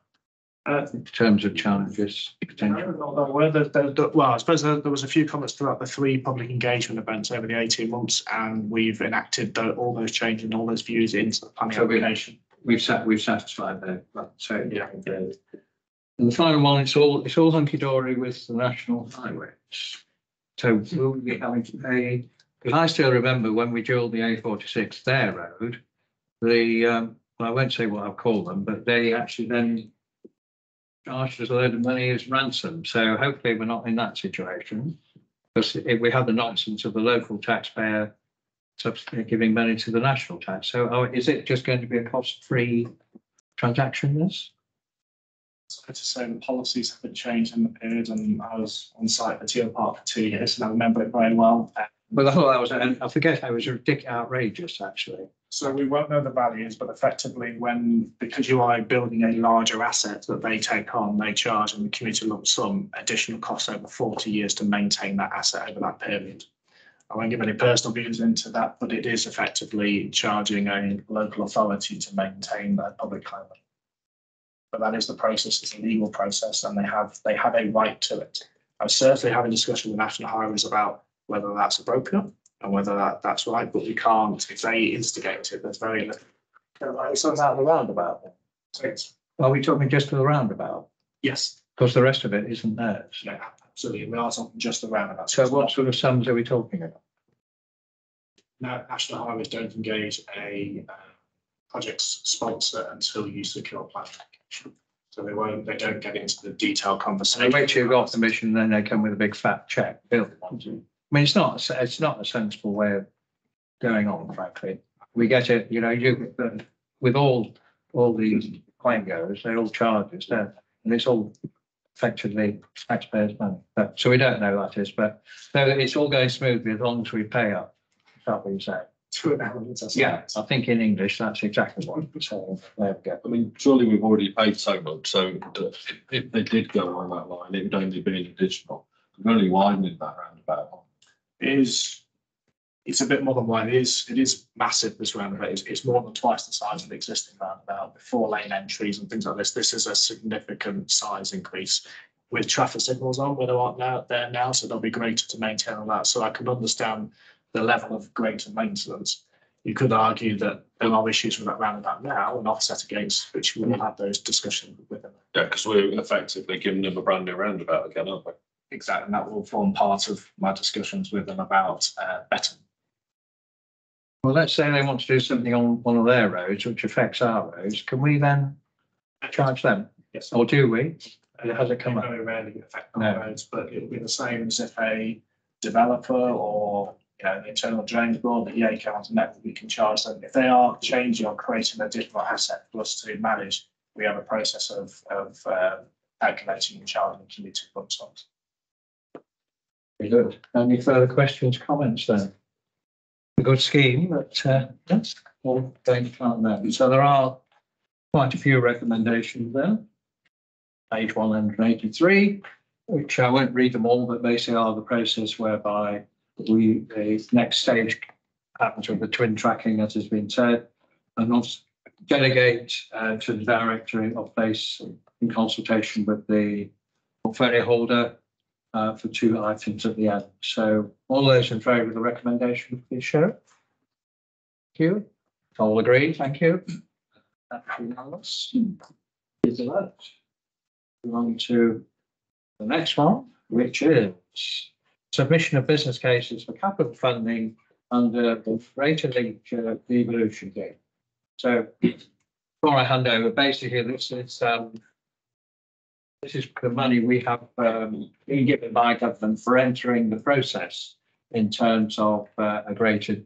Uh, In terms of challenges, potential. Well, there, there, there- well, I suppose there, there was a few comments throughout the three public engagement events over the eighteen months, and we've enacted tho- all those changes and all those views into the planning So we- application. We've sat, we've satisfied there, but so. Yeah. And the final one, it's all, it's all hunky dory with the national highways. So will we be having to pay, because I still remember when we drilled the A forty-six, their road, the, um, well, I won't say what I've called them, but they actually then charged us a load of money as ransom. So hopefully we're not in that situation. Because if we have the nonsense of the local taxpayer giving money to the national tax. So is it just going to be a cost-free transaction this? So to say the policies haven't changed in the period, and I was on site at Teal Park for two years, and I remember it very well. Well, I thought that was, and I forget, it was ridiculous, outrageous, actually. So we won't know the values, but effectively when, because you are building a larger asset that they take on, they charge in the commuted lump sum additional costs over forty years to maintain that asset over that period. I won't give any personal views into that, but it is effectively charging a local authority to maintain that public highway. But that is the process, it's a legal process and they have, they have a right to it. I was certainly having a discussion with National Highways about whether that's appropriate and whether that, that's right, but we can't, if they instigate it, there's very little. It's about the roundabout. Are we talking just to the roundabout? Yes, Because the rest of it isn't theirs. yeah, absolutely, we are talking just the roundabout. So what sort of sums are we talking about? No, National Highways don't engage a uh, project sponsor until you secure planning. So they won't, they don't get into the detailed So conversation. wait till you've got permission, then they come with a big fat check. bill. I mean, it's not, it's not a sensible way of going on, frankly. We get it, you know, you, with all, all these claim goers, they all charge us, don't? And it's all effectively taxpayers' money. But, so we don't know that is, but so it's all going smoothly as long as we pay up. Is that what you say? To an element, I Yeah. I think in English, that's exactly what I'm saying. There we go. I mean, surely we've already paid so much, so if- if they did go on that line, it would only be an additional. We've only widening that roundabout. Is, it's a bit more than one, it is, it is massive, this roundabout, it's, it's more than twice the size of the existing roundabout, with four lane entries and things like this, this is a significant size increase. with traffic signals on where there aren't now there now, so they'll be greater to maintain on that. So I can understand the level of greater maintenance. You could argue that there are issues with that roundabout now and offset against which we will have those discussions with them. Yeah, because we're effectively giving them a brand new roundabout again, aren't we? Exactly, and that will form part of my discussions with them about uh, better. Well, let's say they want to do something on one of their roads, which affects our roads, can we then charge them? Yes. Or do we? Has it come up? Very rarely affect No. our roads, but it would be the same as if a developer or, you know, the internal drainage board, the EA council net, we can charge them. If they are changing or creating an additional asset for us to manage, we have a process of, of, uh, calculating and charging them to meet two lump sums. Very good. Any further questions, comments then? A good scheme, but uh, that's all going to plan then. So there are quite a few recommendations there. Page one hundred and eighty-three, which I won't read them all, but basically are the process whereby we, the next stage happens with the twin tracking, as has been said, and also delegate uh, to the director of place in consultation with the portfolio holder uh, for two items at the end. So all those in favour of the recommendation, please show. Thank you. All agree, thank you. That's unanimous. Is the vote. Move on to the next one, which is submission of business cases for capital funding under the Greater Lincolnshire Devolution Game. So before I hand over, basically this is um this is the money we have um, been given by government for entering the process in terms of uh, a greater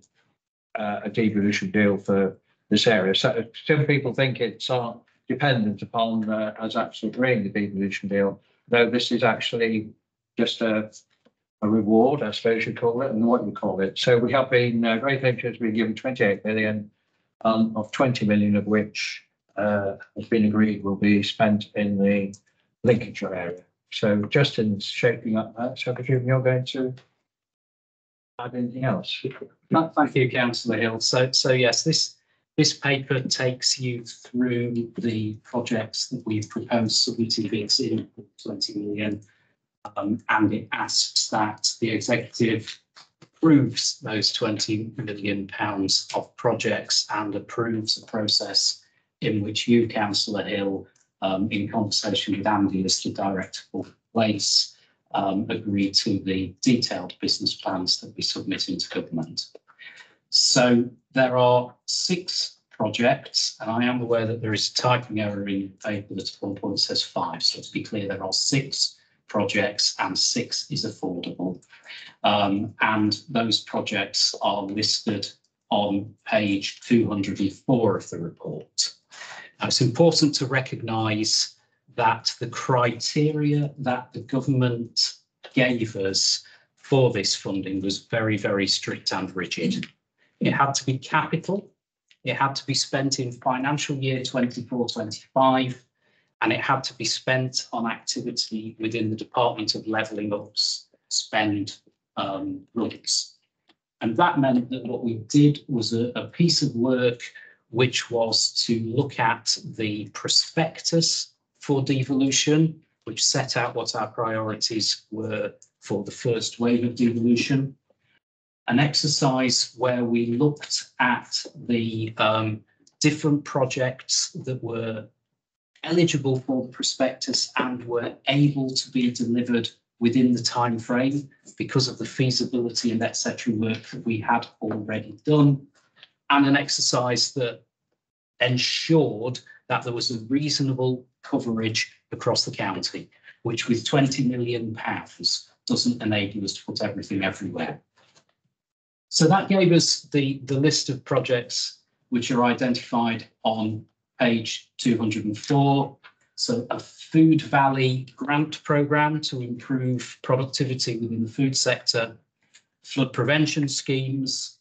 uh, a devolution deal for this area. So some people think it's uh, dependent upon uh, us actually agreeing the devolution deal. No, this is actually just a a reward, I suppose you call it, and what you call it. So we have been, uh, Great Lincolnshire has been given twenty-eight million, um, of twenty million of which uh, has been agreed will be spent in the Lincolnshire area. So Justin's shaping up that. So I presume you're going to add anything else? Thank you, councillor Hill. So, so yes, this, this paper takes you through the projects that we've proposed submitting bids in twenty million. Um, and it asks that the executive approves those twenty million pounds of projects and approves a process in which you, councillor Hill, um, in conversation with Andy as the director for place, um, agree to the detailed business plans that we submit into government. So there are six projects, and I am aware that there is a typing error in the paper at one point says five. So to be clear, there are six projects and six is affordable. Um, and those projects are listed on page two hundred and four of the report. Now, it's important to recognise that the criteria that the government gave us for this funding was very, very strict and rigid. It had to be capital, it had to be spent in financial year 24, 25, and it had to be spent on activity within the Department of Levelling Up's spend um, rules. And that meant that what we did was a, a piece of work which was to look at the prospectus for devolution, which set out what our priorities were for the first wave of devolution. An exercise where we looked at the um, different projects that were eligible for the prospectus and were able to be delivered within the time frame because of the feasibility and etc. work that we had already done and an exercise that ensured that there was a reasonable coverage across the county, which with 20 million pounds doesn't enable us to put everything everywhere. So that gave us the, the list of projects which are identified on page 204. So a Food Valley grant programme to improve productivity within the food sector, flood prevention schemes,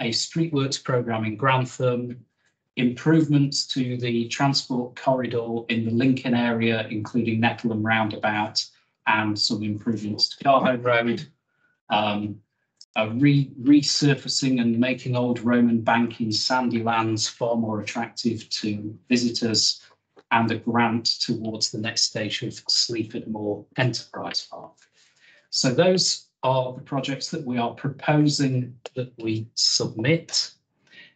a streetworks programme in Grantham, improvements to the transport corridor in the Lincoln area, including Nettleham Roundabout, and some improvements to Carholme Road. Um, a re- resurfacing and making old Roman bank in Sandilands far more attractive to visitors, and a grant towards the next stage of Sleaford Moor Enterprise Park. So those are the projects that we are proposing that we submit.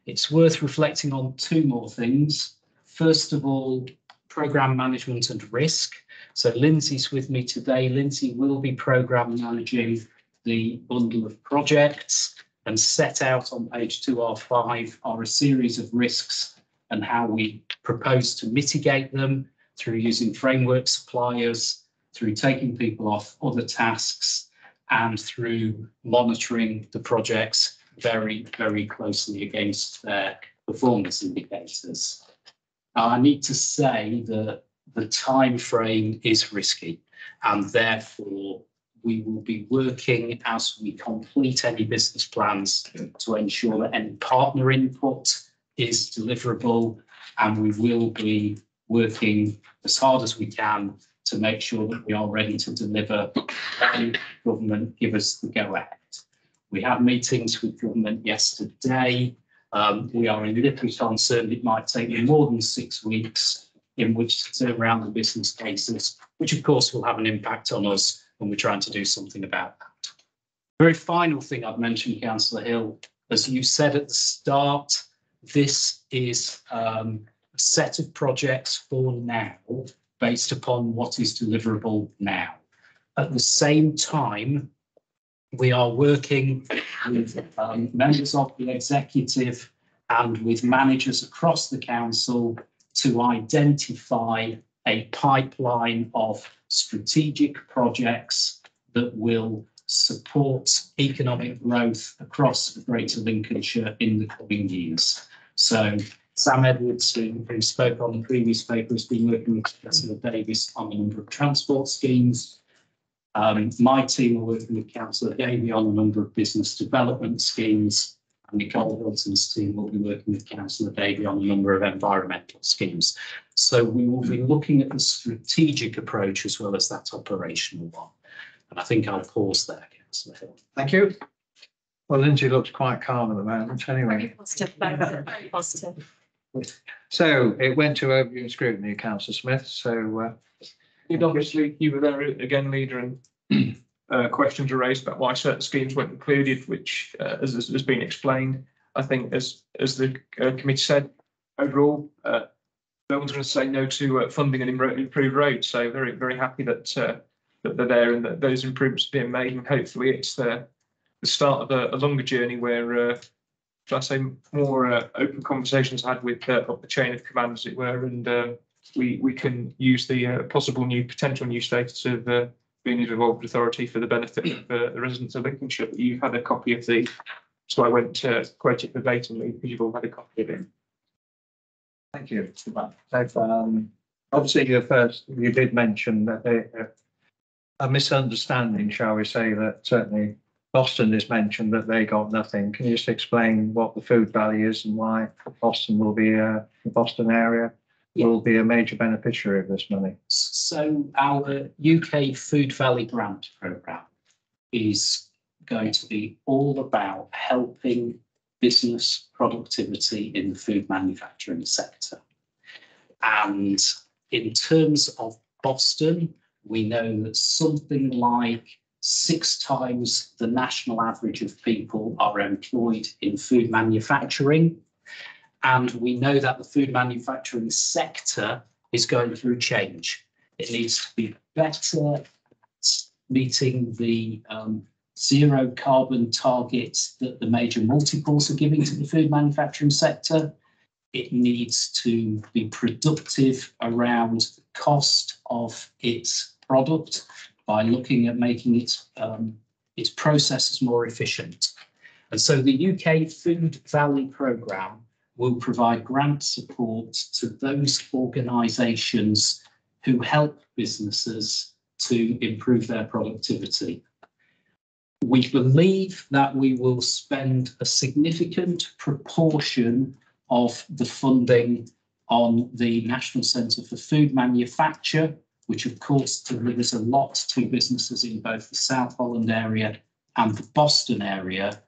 It's worth reflecting on two more things. First of all, programme management and risk. So Lindsay's with me today. Lindsay will be programme managing the bundle of projects and set out on page two R five are a series of risks and how we propose to mitigate them through using framework suppliers, through taking people off other tasks, and through monitoring the projects very, very closely against their performance indicators. Now, I need to say that the time frame is risky and therefore we will be working as we complete any business plans to ensure that any partner input is deliverable and we will be working as hard as we can to make sure that we are ready to deliver when government give us the go ahead. We had meetings with government yesterday. Um, we are a little bit concerned it might take more than six weeks in which to turn around the business cases, which of course will have an impact on us when we're trying to do something about that. Very final thing I'd mention, Councillor Hill, as you said at the start, this is um, a set of projects for now based upon what is deliverable now. At the same time, we are working with um, members of the executive and with managers across the council to identify a pipeline of strategic projects that will support economic growth across Greater Lincolnshire in the coming years. So Sam Edwards, who, who spoke on the previous paper, has been working with Councillor Davis on a number of transport schemes. Um, my team are working with Councillor Davie on a number of business development schemes. And Nicole Hilton's team will be working with Councillor Davie on a number of environmental schemes. So we will be looking at the strategic approach as well as that operational one. And I think I'll pause there, Councillor Hill. Thank you. Well, Lindsay looks quite calm at the moment, anyway. Very Positive, very positive. So it went to overview and scrutiny, councillor Smith, so uh, obviously, you were there again, leader, and uh, questions were raised about why certain schemes weren't included, which, uh, as has has been explained, I think as, as the uh, committee said, overall, uh, no one's going to say no to uh, funding an imro- improved road. So very, very happy that, uh, that they're there and that those improvements are being made. And hopefully it's the, the start of a, a longer journey where, uh, shall I say, more uh, open conversations had with uh, up the chain of command, as it were, and um, we we can use the uh, possible new potential new status of uh, being a devolved authority for the benefit of uh, the residents of Lincolnshire. You've had a copy of the, so I won't uh, quote it verbatimly because you've all had a copy of it. thank you. So, um, obviously, your first, you did mention that uh, a misunderstanding, shall we say, that certainly Boston is mentioned that they got nothing. Can you just explain what the Food Valley is and why Boston will be, a, the Boston area will be a major beneficiary of this money? So our UK Food Valley Grant Programme is going to be all about helping business productivity in the food manufacturing sector. And in terms of Boston, we know that something like six times the national average of people are employed in food manufacturing. And we know that the food manufacturing sector is going through change. It needs to be better meeting the um, zero carbon targets that the major multiples are giving to the food manufacturing sector. It needs to be productive around the cost of its product by looking at making its um, its processes more efficient. And so the UK Food Valley Programme will provide grant support to those organisations who help businesses to improve their productivity. We believe that we will spend a significant proportion of the funding on the National Centre for Food Manufacture, which of course delivers a lot to businesses in both the South Holland area and the Boston area.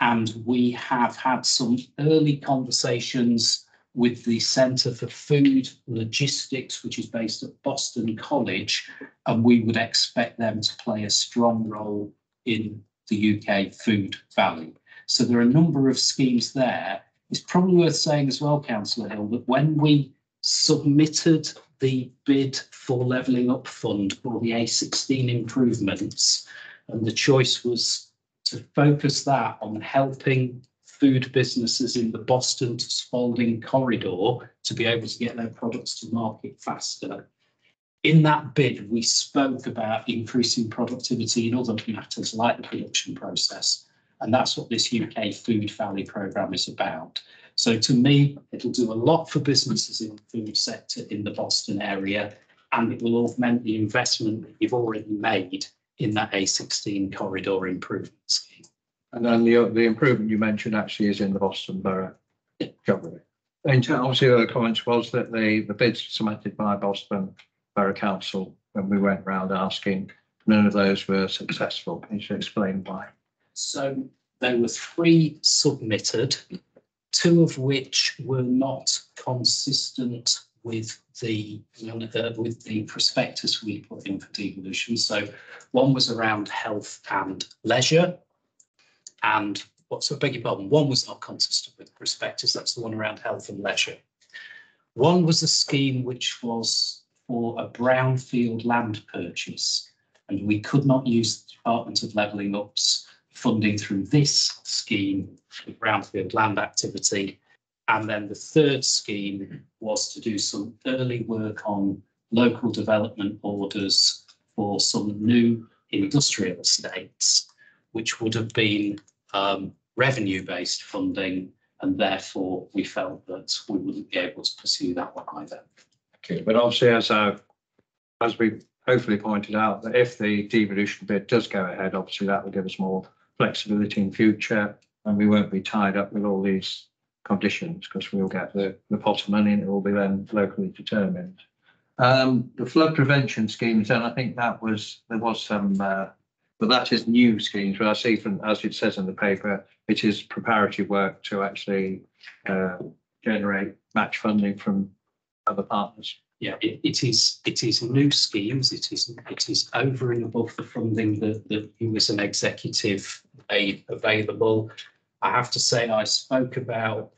And we have had some early conversations with the Centre for Food Logistics, which is based at Boston College, and we would expect them to play a strong role in the UK food valley. So there are a number of schemes there. It's probably worth saying as well, Councillor Hill, that when we submitted the bid for levelling up fund for the A16 improvements, and the choice was to focus that on helping food businesses in the Boston to Spalding corridor to be able to get their products to market faster. In that bid, we spoke about increasing productivity in other matters like the production process. And that's what this UK Food Valley programme is about. So to me, it'll do a lot for businesses in the food sector in the Boston area, and it will augment the investment that you've already made in that A16 corridor improvement scheme. And then the, the improvement you mentioned actually is in the Boston Borough government. And obviously the comments was that the, the bids submitted by Boston Borough Council, when we went round asking, none of those were successful. Can you explain why? So there were three submitted, two of which were not consistent with the uh, with the prospectus we put in for devolution. So one was around health and leisure, and what's a beg your pardon? One was not consistent with the prospectus. That's the one around health and leisure. One was a scheme which was for a brownfield land purchase, and we could not use the Department of Levelling Up's funding through this scheme, the brownfield land activity. And then the third scheme was to do some early work on local development orders for some new industrial estates, which would have been um, revenue-based funding, and therefore we felt that we wouldn't be able to pursue that one either. Okay, but obviously as I, as we hopefully pointed out, that if the devolution bid does go ahead, obviously that will give us more flexibility in future and we won't be tied up with all these conditions because we'll get the, the pot of money and it will be then locally determined. Um, the flood prevention schemes, and I think that was, there was some, uh, but that is new schemes, but I see from, as it says in the paper, it is preparatory work to actually uh, generate match funding from other partners. Yeah, it, it is, it is new schemes. It is, it is over and above the funding that, that you as an executive made available. I have to say, I spoke about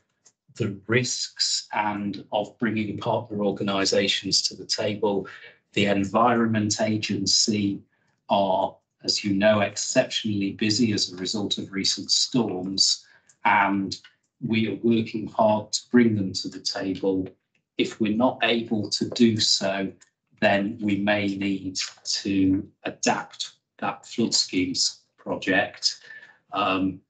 the risks and of bringing partner organisations to the table. The Environment Agency are, as you know, exceptionally busy as a result of recent storms, and we are working hard to bring them to the table if we're not able to do so, then we may need to adapt that flood schemes project. Um,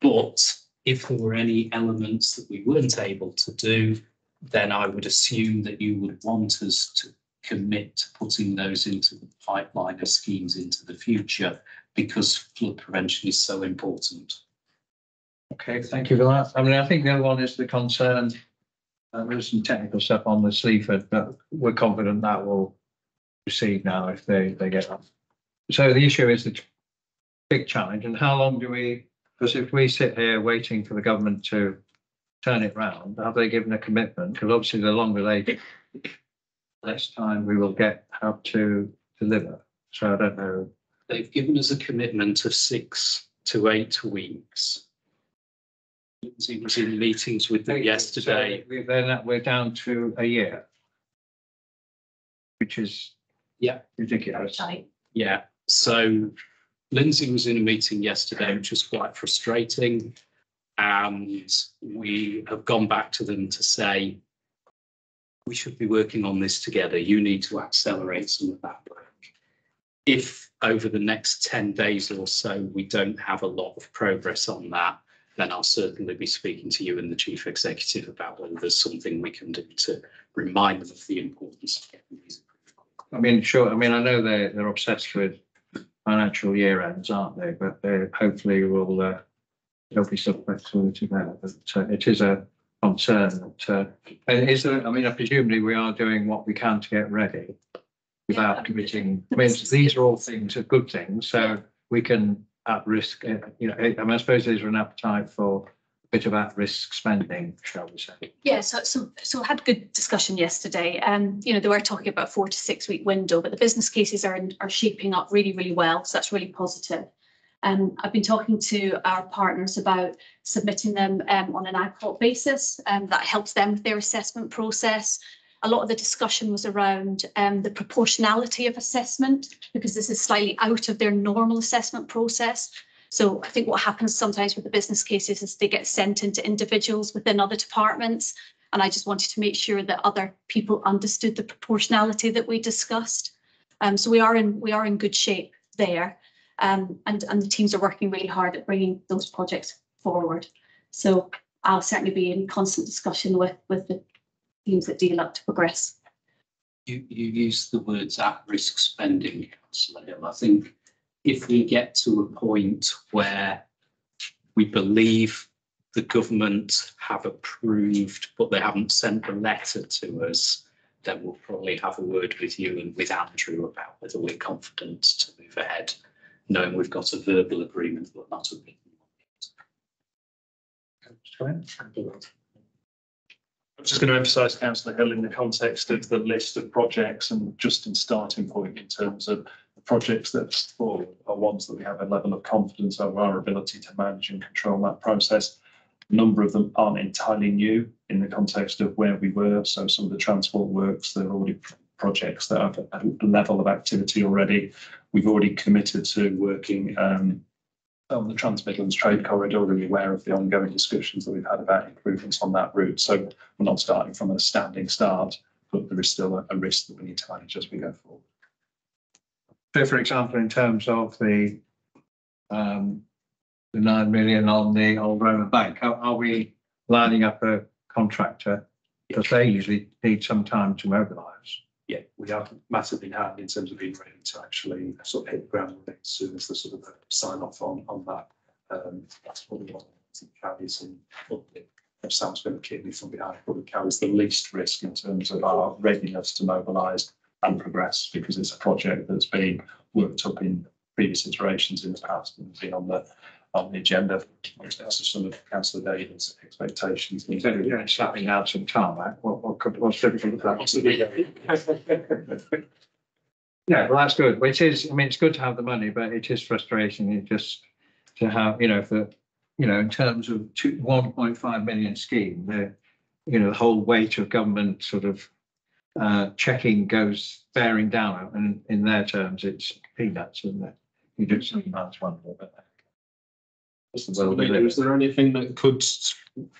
but if there were any elements that we weren't able to do, then I would assume that you would want us to commit to putting those into the pipeline of schemes into the future because flood prevention is so important. Okay, thank you for that. I mean, I think the other one is the concern uh, there's some technical stuff on the Sleaford, but we're confident that will proceed now if they, they get up. So the issue is the big challenge and how long do we, because if we sit here waiting for the government to turn it round, have they given a commitment? Because obviously the longer they, less time we will get how to deliver. So I don't know. They've given us a commitment of six to eight weeks. He was in meetings with them yesterday. So we- Then we're down to a year. Which is. Yeah. Ridiculous. Yeah, so Lindsay was in a meeting yesterday, which was quite frustrating. And we have gone back to them to say, we should be working on this together. You need to accelerate some of that work. If over the next 10 days or so, we don't have a lot of progress on that, then I'll certainly be speaking to you and the chief executive about whether there's something we can do to remind them of the importance of getting these. I mean, sure, I mean, I know they're, they're obsessed with financial year ends, aren't they? But they hopefully will, uh, there'll be some flexibility there, but uh, it is a concern that, uh, and is there, I mean, presumably we are doing what we can to get ready without committing, I mean, these are all things, are good things, so we can at risk, uh, you know, I mean, I suppose there's an appetite for a bit of at-risk spending, shall we say. Yeah, so, so, so had good discussion yesterday. Um, you know, they were talking about a four to six week window, but the business cases are, are shaping up really, really well. So that's really positive. Um, I've been talking to our partners about submitting them um, on an ad hoc basis. Um, that helps them with their assessment process. A lot of the discussion was around um, the proportionality of assessment because this is slightly out of their normal assessment process. So I think what happens sometimes with the business cases is they get sent into individuals within other departments. And I just wanted to make sure that other people understood the proportionality that we discussed. Um, so we are in we are in good shape there. Um, and, and the teams are working really hard at bringing those projects forward. So I'll certainly be in constant discussion with, with the teams that deal up to progress. You, you use the words at-risk spending, councillor Hill. I think if we get to a point where we believe the government have approved, but they haven't sent the letter to us, then we'll probably have a word with you and with Andrew about whether we're confident to move ahead, knowing we've got a verbal agreement but not a written I'm just going to emphasise, councillor Hill, in the context of the list of projects and just in starting point in terms of the projects that are ones that we have a level of confidence over our ability to manage and control that process. A number of them aren't entirely new in the context of where we were. So some of the transport works, they're already projects that have a level of activity already. We've already committed to working um, on the Trans Midlands Trade Corridor, really aware of the ongoing discussions that we've had about improvements on that route. So we're not starting from a standing start, but there is still a, a risk that we need to manage as we go forward. So for example, in terms of the um, the nine million on the old Roman Bank, are, are we lining up a contractor? Because they usually need some time to mobilise. Yeah, we are massively hand in terms of being ready to actually sort of hit the ground running as soon as the sort of sign off on, on that. Um, that's probably one that carries and it sounds going to keep me from behind, probably carries the least risk in terms of our readiness to mobilise and progress because it's a project that's been worked up in previous iterations in the past and been on the on the agenda. That's just some of Councillor Davie's expectations. Yeah, slapping out some tarmac, what, what could, what's difficult about that? Yeah, well, that's good, which is, I mean, it's good to have the money, but it is frustrating, it just to have, you know, for, you know, in terms of two, one point five million scheme, the, you know, the whole weight of government sort of uh, checking goes bearing down, and in their terms, it's peanuts, isn't it? You do something that's wonderful, but. So, I mean, is there anything that could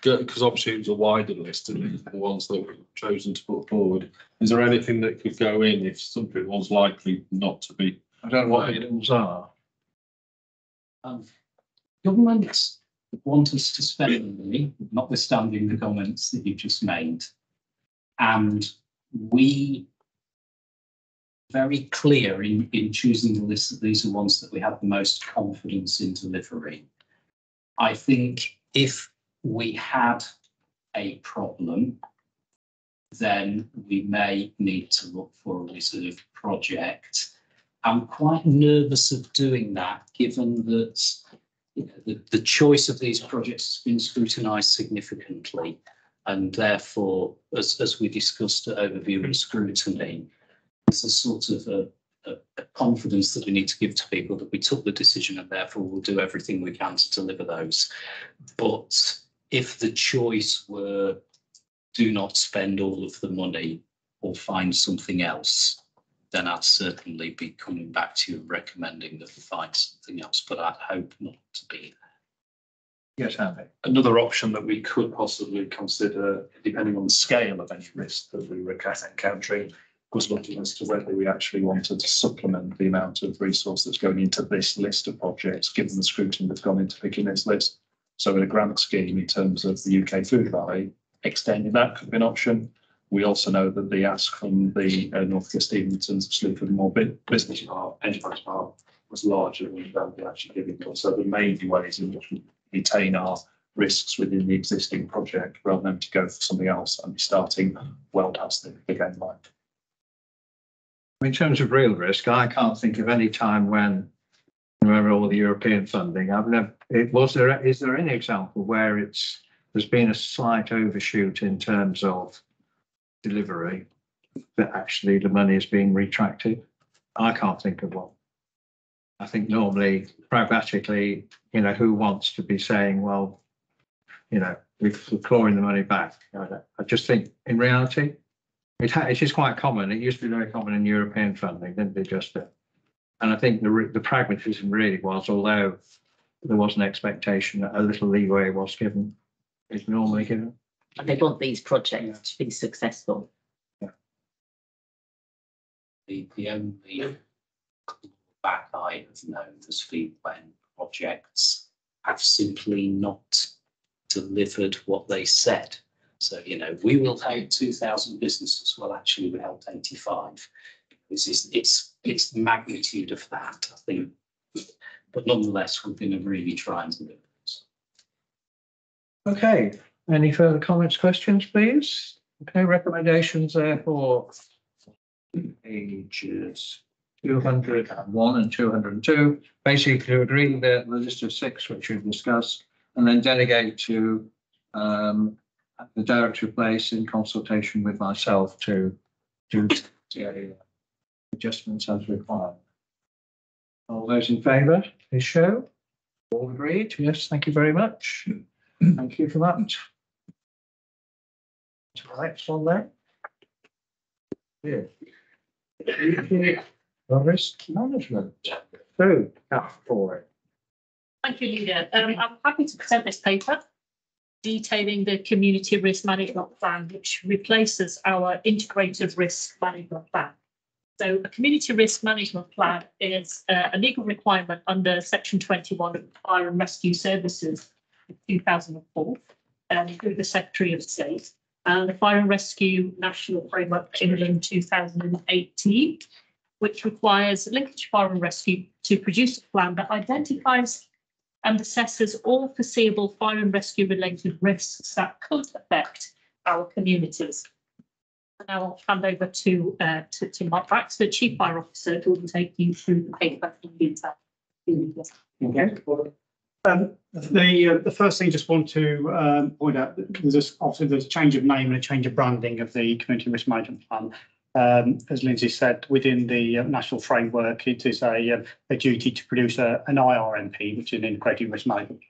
go, because obviously it was a wider list and the ones that were chosen to put forward. Is there anything that could go in if something was likely not to be? I don't know what the rules are. Um, government want us to spend money, notwithstanding the comments that you just made. And we very clear in, in choosing the list that these are ones that we have the most confidence in delivering. I think if we had a problem, then we may need to look for a reserve project. I'm quite nervous of doing that, given that you know, the, the choice of these projects has been scrutinised significantly. And therefore, as, as we discussed at overview and scrutiny, there's a sort of a, a, a confidence that we need to give to people that we took the decision and therefore we'll do everything we can to deliver those. But if the choice were do not spend all of the money or find something else, then I'd certainly be coming back to you and recommending that we find something else, but I'd hope not to be there. Yes, Andy. Another option that we could possibly consider, depending on the scale of any risk that we were encountering, was looking as to whether we actually wanted to supplement the amount of resource that's going into this list of projects, given the scrutiny that's gone into picking this list. So in a grant scheme in terms of the UK Food Valley, extending that could be an option. We also know that the ask from the uh, North Kesteven's Sleaford Moor Business Park, Enterprise Park, was larger than they actually giving. So there may be ways in which we retain our risks within the existing project rather than to go for something else and be starting well past the, the game line. In terms of real risk, I can't think of any time when Remember all the European funding? I've never, it was there, is there any example where it's, there's been a slight overshoot in terms of delivery, that actually the money is being retracted? I can't think of one. I think normally pragmatically, you know, who wants to be saying, well, you know, we're clawing the money back. I I just think in reality, it ha it is quite common. It used to be very common in European funding, didn't it, just And I think the, re- the pragmatism really was, although there was an expectation that a little leeway was given, is normally given. And they want these projects to be successful. The, the only back I have known has been when projects have simply not delivered what they said. So, you know, we will help two thousand businesses. Well, actually, we helped eighty-five. This is, it's, it's the magnitude of that, I think. But nonetheless, going to really try and do this. Okay, any further comments, questions, please? Okay, recommendations therefore. Pages two hundred and one and two hundred and two, basically to agree the, the list of six which we've discussed. And then delegate to, um, the director of place in consultation with myself to do the adjustments as required. All those in favour, please show. All agreed? Yes, thank you very much. Thank you for that. Right, on there. Yeah. Risk management. So, cap for it. Thank you, Leader. Um, I'm happy to present this paper detailing the community risk management plan, which replaces our integrated risk management plan. So a community risk management plan is uh, a legal requirement under section twenty-one of Fire and Rescue Services two thousand and four, um, through the Secretary of State. And the Fire and Rescue National Framework thousand and eighteen, which requires Lincolnshire Fire and Rescue to produce a plan that identifies and assesses all foreseeable fire and rescue related risks that could affect our communities. And Now I'll hand over to, uh, to, to Mark Baxter, Chief Fire Officer, who will take you through the paper. Okay. Um, the, uh, the first thing I just want to, um, point out, there's obviously there's a change of name and a change of branding of the community risk management plan. Um, as Lindsay said, within the uh, national framework, it is a, uh, a duty to produce a, an IRMP, which is an integrated risk management.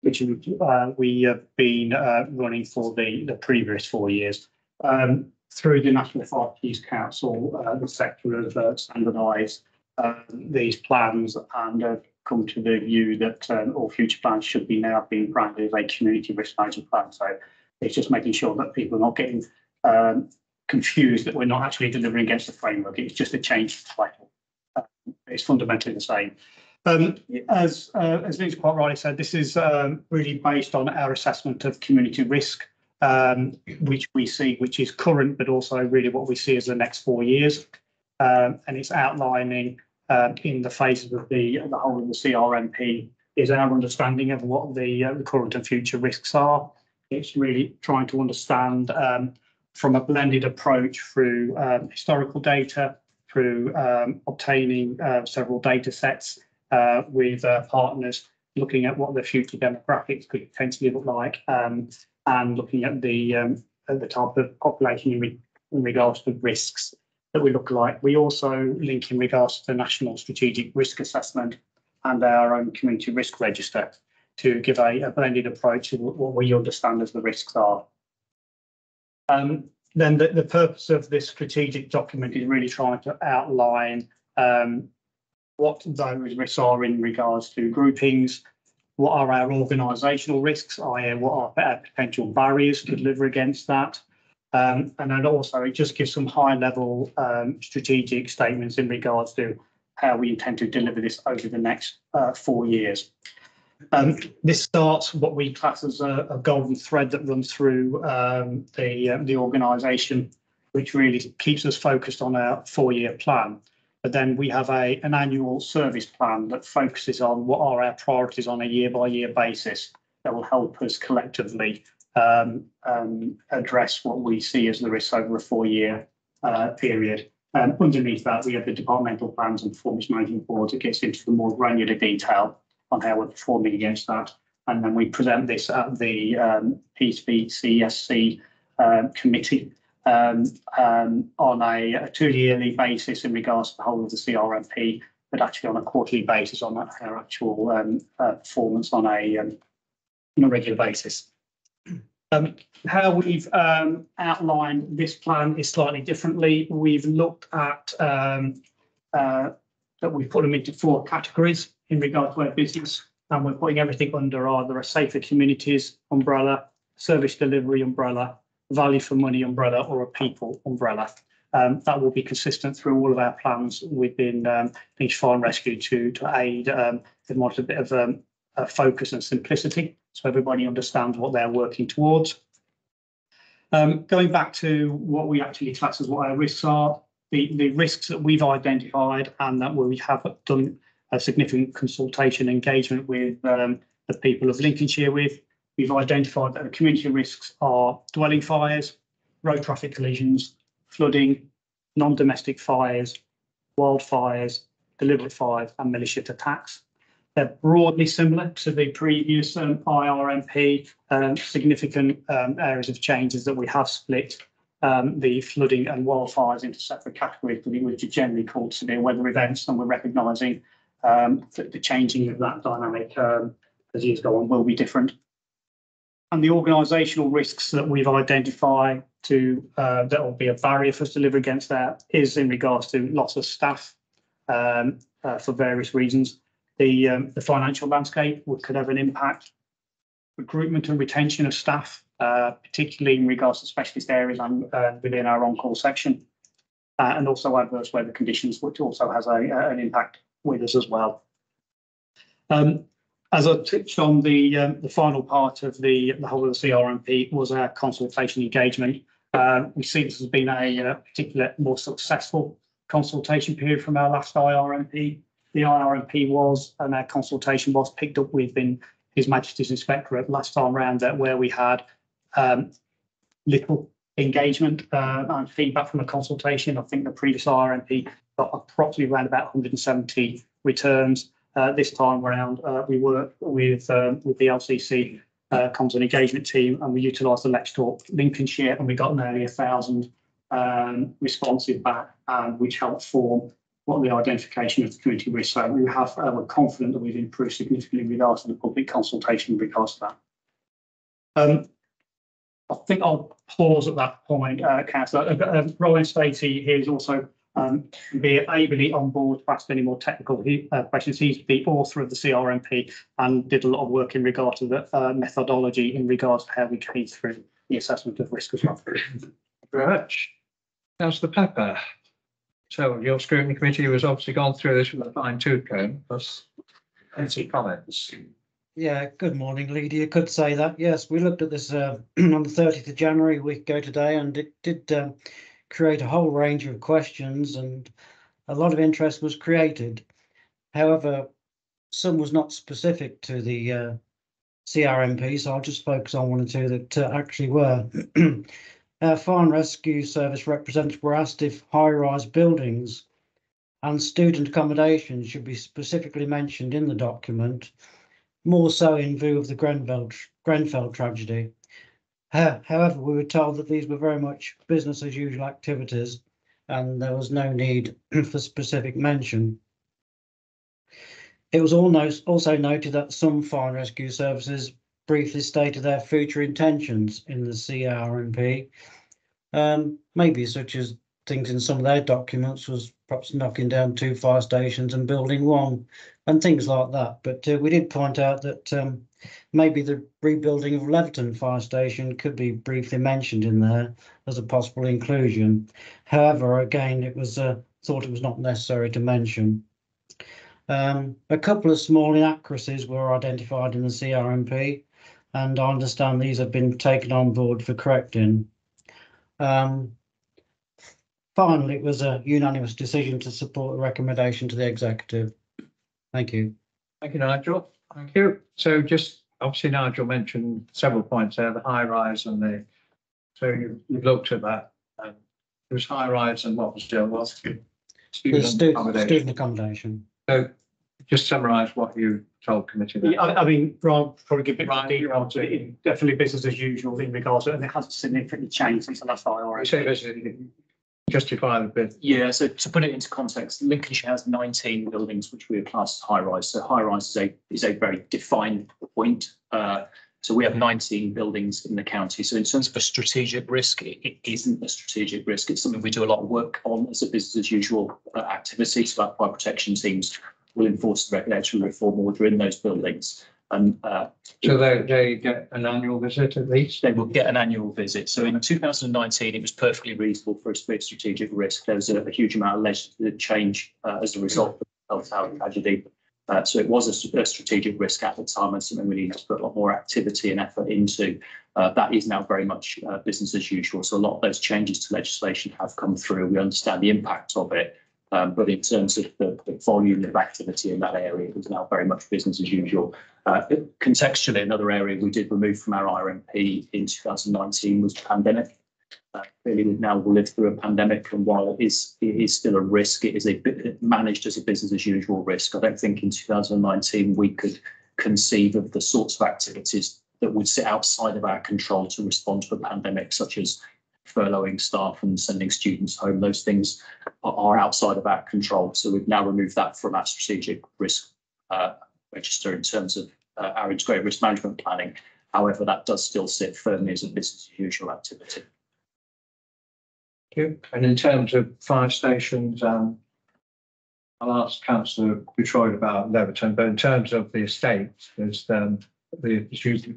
Which uh, we have been uh, running for the, the previous four years. Um, through the National Chiefs Council, uh, the sector has standardised um, these plans and have come to the view that um, all future plans should be now being branded as a community risk management plan. So it's just making sure that people are not getting um, confused that we're not actually delivering against the framework. It's just a change to title. Uh, it's fundamentally the same. Um, as uh, as Vince quite rightly said, this is um, really based on our assessment of community risk, um, which we see, which is current, but also really what we see as the next four years. Um, and it's outlining uh, in the phases of the the whole of the CRMP is our understanding of what the, uh, the current and future risks are. It's really trying to understand um, from a blended approach through um, historical data, through um, obtaining uh, several data sets uh, with uh, partners, looking at what the future demographics could potentially look like, um, and looking at the um, at the type of population in, re- in regards to the risks that we look like. We also link in regards to the national strategic risk assessment and our own community risk register to give a, a blended approach to what we understand as the risks are. Um, then the, the purpose of this strategic document is really trying to outline um, what those risks are in regards to groupings, what are our organisational risks, i.e. what are our potential barriers to deliver against that. Um, and then also it just gives some high level um, strategic statements in regards to how we intend to deliver this over the next uh, four years. Um, this starts what we class as a, a golden thread that runs through um, the uh, the organisation, which really keeps us focused on our four-year plan. But then we have a an annual service plan that focuses on what are our priorities on a year-by-year basis that will help us collectively um, um, address what we see as the risks over a four-year uh, period. Um, underneath that, we have the departmental plans and performance management boards. It gets into the more granular detail on how we're performing against that. And then we present this at the um, PCSC um, committee um, um, on a, a two-yearly basis in regards to the whole of the CRMP, but actually on a quarterly basis on that, our actual um, uh, performance on a um, on a regular basis. Um, how we've um, outlined this plan is slightly differently. We've looked at um, uh, that we've put them into four categories in regard to our business, and we're putting everything under either a safer communities umbrella, service delivery umbrella, value for money umbrella, or a people umbrella. Um, that will be consistent through all of our plans within um, each fire and rescue to to aid um, in what a bit of um, a focus and simplicity, so everybody understands what they're working towards. Um, going back to what we actually class as what our risks are, the, the risks that we've identified and that we have done a significant consultation engagement with um, the people of Lincolnshire with, we've identified that the community risks are dwelling fires, road traffic collisions, flooding, non-domestic fires, wildfires, deliberate fires and malicious attacks. They're broadly similar to the previous um, IRMP, um, significant um, areas of changes that we have split um, the flooding and wildfires into separate categories, which are generally called severe weather events, and we're recognising um, that the changing of that dynamic um, as years go on will be different. And the organisational risks that we've identified to uh, that will be a barrier for us to deliver against that is in regards to loss of staff um, uh, for various reasons. The, um, the financial landscape could have an impact. Recruitment and retention of staff, uh, particularly in regards to specialist areas and uh, within our on-call section. Uh, and also adverse weather conditions, which also has a, an impact with us as well. Um, as I touched on, the um, the final part of the the whole of the CRMP was our consultation engagement. Uh, we see this has been a, a particular more successful consultation period from our last IRMP. The IRMP was, and our consultation was picked up within His Majesty's Inspectorate last time round, that where we had um, little engagement uh, and feedback from the consultation. I think the previous RMP got approximately around about 170 returns. Uh, this time around, uh, we worked with um, with the LCC uh, comms and engagement team, and we utilised the Let's Talk Lincolnshire, and we got nearly a thousand um, responses back, um, which helped form what the identification of the community risk. So we have, uh, we're confident that we've improved significantly with regards to the public consultation in regards to that. Um, I think I'll pause at that point, uh, Councillor. Uh, uh, Ryan Stacey here is also um, be ably on board to ask any more technical uh, questions. He's the author of the CRMP and did a lot of work in regard to the uh, methodology in regards to how we came through the assessment of risk as well. Very much. Councillor Pepper. So your scrutiny committee has obviously gone through this with a fine tooth comb, plus any comments? Yeah, good morning, Lydia. You could say that. Yes, we looked at this uh, on the 30th of January, a week ago today, and it did um, create a whole range of questions and a lot of interest was created. However, some was not specific to the uh, CRMP, so I'll just focus on one or two that uh, actually were. Fire and Rescue Service representatives were asked if high-rise buildings and student accommodation should be specifically mentioned in the document, more so in view of the Grenfell, Grenfell tragedy. However, we were told that these were very much business as usual activities and there was no need for specific mention. It was also noted that some fire and rescue services briefly stated their future intentions in the CRMP, um, maybe such as things in some of their documents was perhaps knocking down two fire stations and building one and things like that. But uh, we did point out that um, maybe the rebuilding of Leverton Fire Station could be briefly mentioned in there as a possible inclusion. However, again, it was uh, thought it was not necessary to mention. Um, a couple of small inaccuracies were identified in the CRMP, and I understand these have been taken on board for correcting. Um, finally, it was a unanimous decision to support the recommendation to the executive. Thank you. Thank you, Nigel. Thank you. So just, obviously Nigel mentioned several points there, the high rise and the, so you, you've looked at that. Um, and was high rise and what was the other one? The Student student, accommodation. student accommodation. So just summarise what you told committee. there. Yeah, I, I mean, Rob probably give a bit more Right. detail to it. It- Definitely business as usual in regards to, it, and it hasn't significantly changed since the last You say IRA. basically justify. Yeah, so to put it into context, Lincolnshire has nineteen buildings which we have classed as high rise. So high rise is a is a very defined point. Uh, so we have nineteen buildings in the county. So in terms of a strategic risk, it, it isn't a strategic risk. It's something we do a lot of work on as a business as usual uh, activity. So our fire protection teams will enforce the regulatory reform order in those buildings. And uh, So they, they get an annual visit at least? they will get an annual visit. So in two thousand and nineteen, it was perfectly reasonable for us to be a strategic risk. There was a, a huge amount of legislative change uh, as a result of the health tragedy. Uh, so it was a, s- a strategic risk at the time and something we need to put a lot more activity and effort into. Uh, that is now very much uh, business as usual. So a lot of those changes to legislation have come through. We understand the impact of it. Um, but in terms of the, volume of activity in that area, it is now very much business as usual. Uh, contextually, another area we did remove from our RMP in 2019 was pandemic. Uh, clearly, we now lived through a pandemic, and while it is still a risk, it is managed as a business as usual risk. I don't think in 2019 we could conceive of the sorts of activities that would sit outside of our control to respond to a pandemic, such as furloughing staff and sending students home. Those things are, outside of our control. So we've now removed that from our strategic risk uh, register in terms of uh, our integrated risk management planning. However, that does still sit firmly as a business as usual activity. And in terms of fire stations, um, I'll ask councillor Detroit about Leverton, but in terms of the estate, there's, um, the,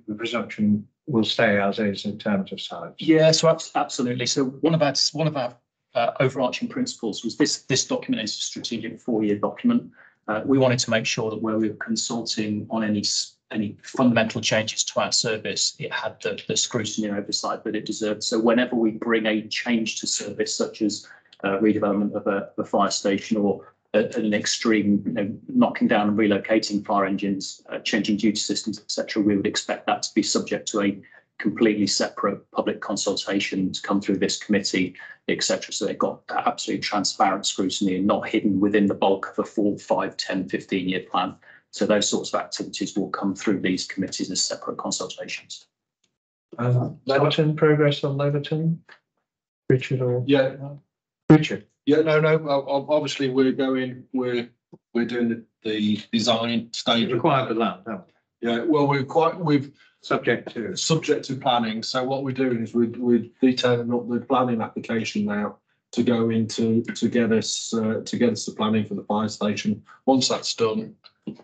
the presumption will stay as is in terms of size. Yeah, so absolutely. So one of our one of our uh, overarching principles was this this document is a strategic four-year document. Uh, we wanted to make sure that where we were consulting on any any fundamental changes to our service, it had the, the scrutiny and oversight that it deserved. So whenever we bring a change to service, such as uh, redevelopment of a, of a fire station or a- an extreme, you know, knocking down and relocating fire engines, uh, changing duty systems, etc., we would expect that to be subject to a completely separate public consultation to come through this committee, etc. So they've got absolutely transparent scrutiny and not hidden within the bulk of a four, five, 10, 15 year plan. So those sorts of activities will come through these committees as separate consultations. Um, Leverton, progress on Leverton? Richard or? Yeah, Richard. Yeah, no, no, o- o- obviously we're going, we're, we're doing the, the design stage. Required the land, haven't we? Yeah, well, we're quite, we've, subject to. subject to planning, so what we're doing is we're, we're detailing up the planning application now to go into, to get us, uh, to get us the planning for the fire station. Once that's done,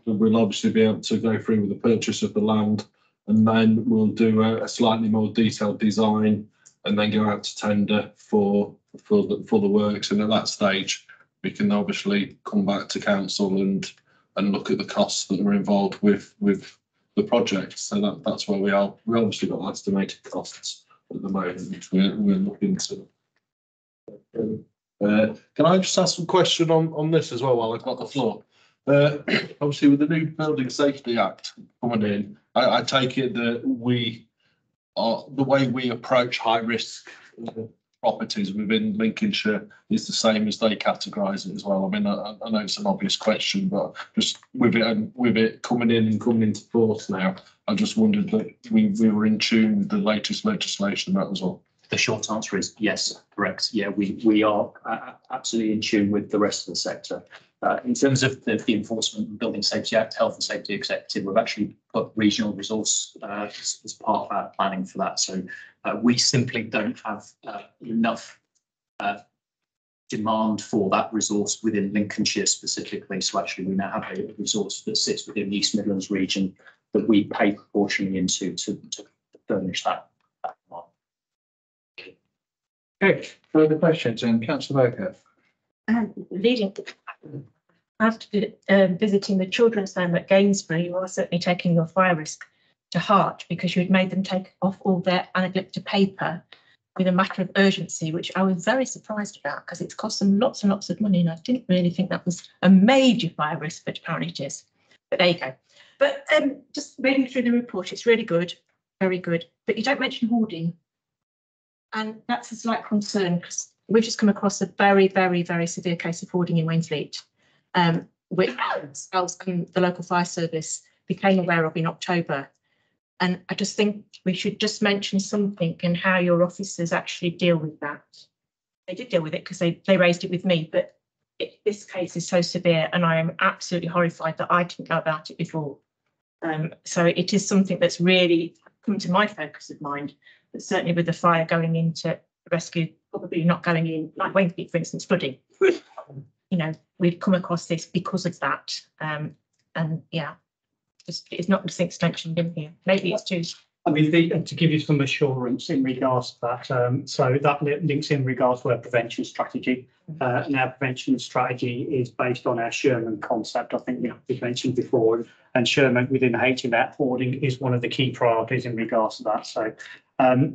we'll obviously be able to go through with the purchase of the land. And then we'll do a, a slightly more detailed design and then go out to tender for, for the, for the works. And at that stage, we can obviously come back to council and, and look at the costs that are involved with, with the project. So that, that's where we are. We obviously got estimated costs at the moment, which we're, we're looking to. Uh, can I just ask some question on, on this as well while I've got the floor? Uh, obviously with the new Building Safety Act coming in, I, I take it that we are, the way we approach high risk properties within Lincolnshire is the same as they categorise it as well. I mean, I, I know it's an obvious question, but just with it and with it coming in and coming into force now, I just wondered that we, we were in tune with the latest legislation that was all. The short answer is yes, correct. Yeah, we, we are uh, absolutely in tune with the rest of the sector. Uh, in terms of the, the Enforcement and Building Safety Act, Health and Safety Executive, we've actually put regional resource uh, as, as part of our planning for that. So uh, we simply don't have uh, enough uh, demand for that resource within Lincolnshire specifically. So actually, we now have a resource that sits within the East Midlands region that we pay proportionally into to, to furnish that. that. Okay, further questions and councillor Baker. Um, leading after um, visiting the children's home at Gainsborough, you are certainly taking your fire risk to heart because you had made them take off all their anaglypta paper with a matter of urgency, which I was very surprised about because it's cost them lots and lots of money, and I didn't really think that was a major fire risk, but apparently it is. But there you go. But um, just reading through the report, it's really good, very good. But you don't mention hoarding, and that's a slight concern because we've just come across a very, very, very severe case of hoarding in Wainfleet. Um, which ourselves and the local fire service became aware of in October. And I just think we should just mention something and how your officers actually deal with that. They did deal with it because they, they raised it with me, but it, this case is so severe and I am absolutely horrified that I didn't know about it before. Um, so it is something that's really come to my focus of mind, but certainly with the fire going into rescue, probably not going in, like Wainfleet, for instance, flooding. You know, we've come across this because of that. Um, and yeah, just, it's not just mentioned in here. Maybe it's too I mean, the, to give you some assurance in regards to that, um, so that li- links in regards to our prevention strategy. Uh, and our prevention strategy is based on our Sherman concept, I think we mentioned before. And Sherman within HMF hoarding is one of the key priorities in regards to that. So,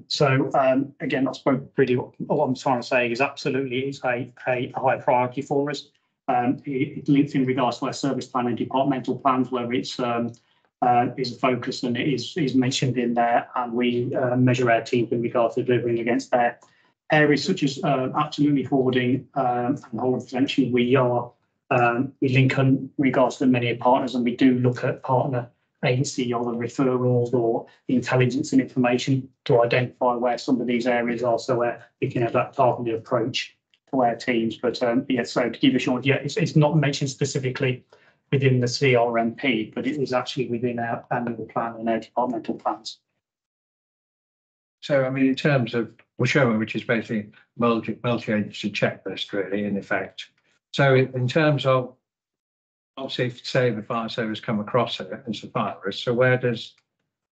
so um, again, I suppose really what, I'm trying to say is absolutely it's a, high priority for us. Um, it, links in regards to our service plan and departmental plans where it's um, uh, is a focus and it is, mentioned in there and we uh, measure our team in regards to delivering against their areas such as uh, absolutely hoarding um, and hoard prevention. We are um, we link in regards to many partners and we do look at partner agency or the referrals or intelligence and information to identify where some of these areas are. So where we can at that targeted approach to our teams. But um, yeah, so to give you a short, yeah, it's, it's not mentioned specifically within the CRMP, but it is actually within our annual plan and our departmental plans. So, I mean, in terms of, well, Sherman, which is basically multi, multi-agency checklist really, in effect. So in terms of, obviously, if, say the fire service come across it as a fire risk, so where does,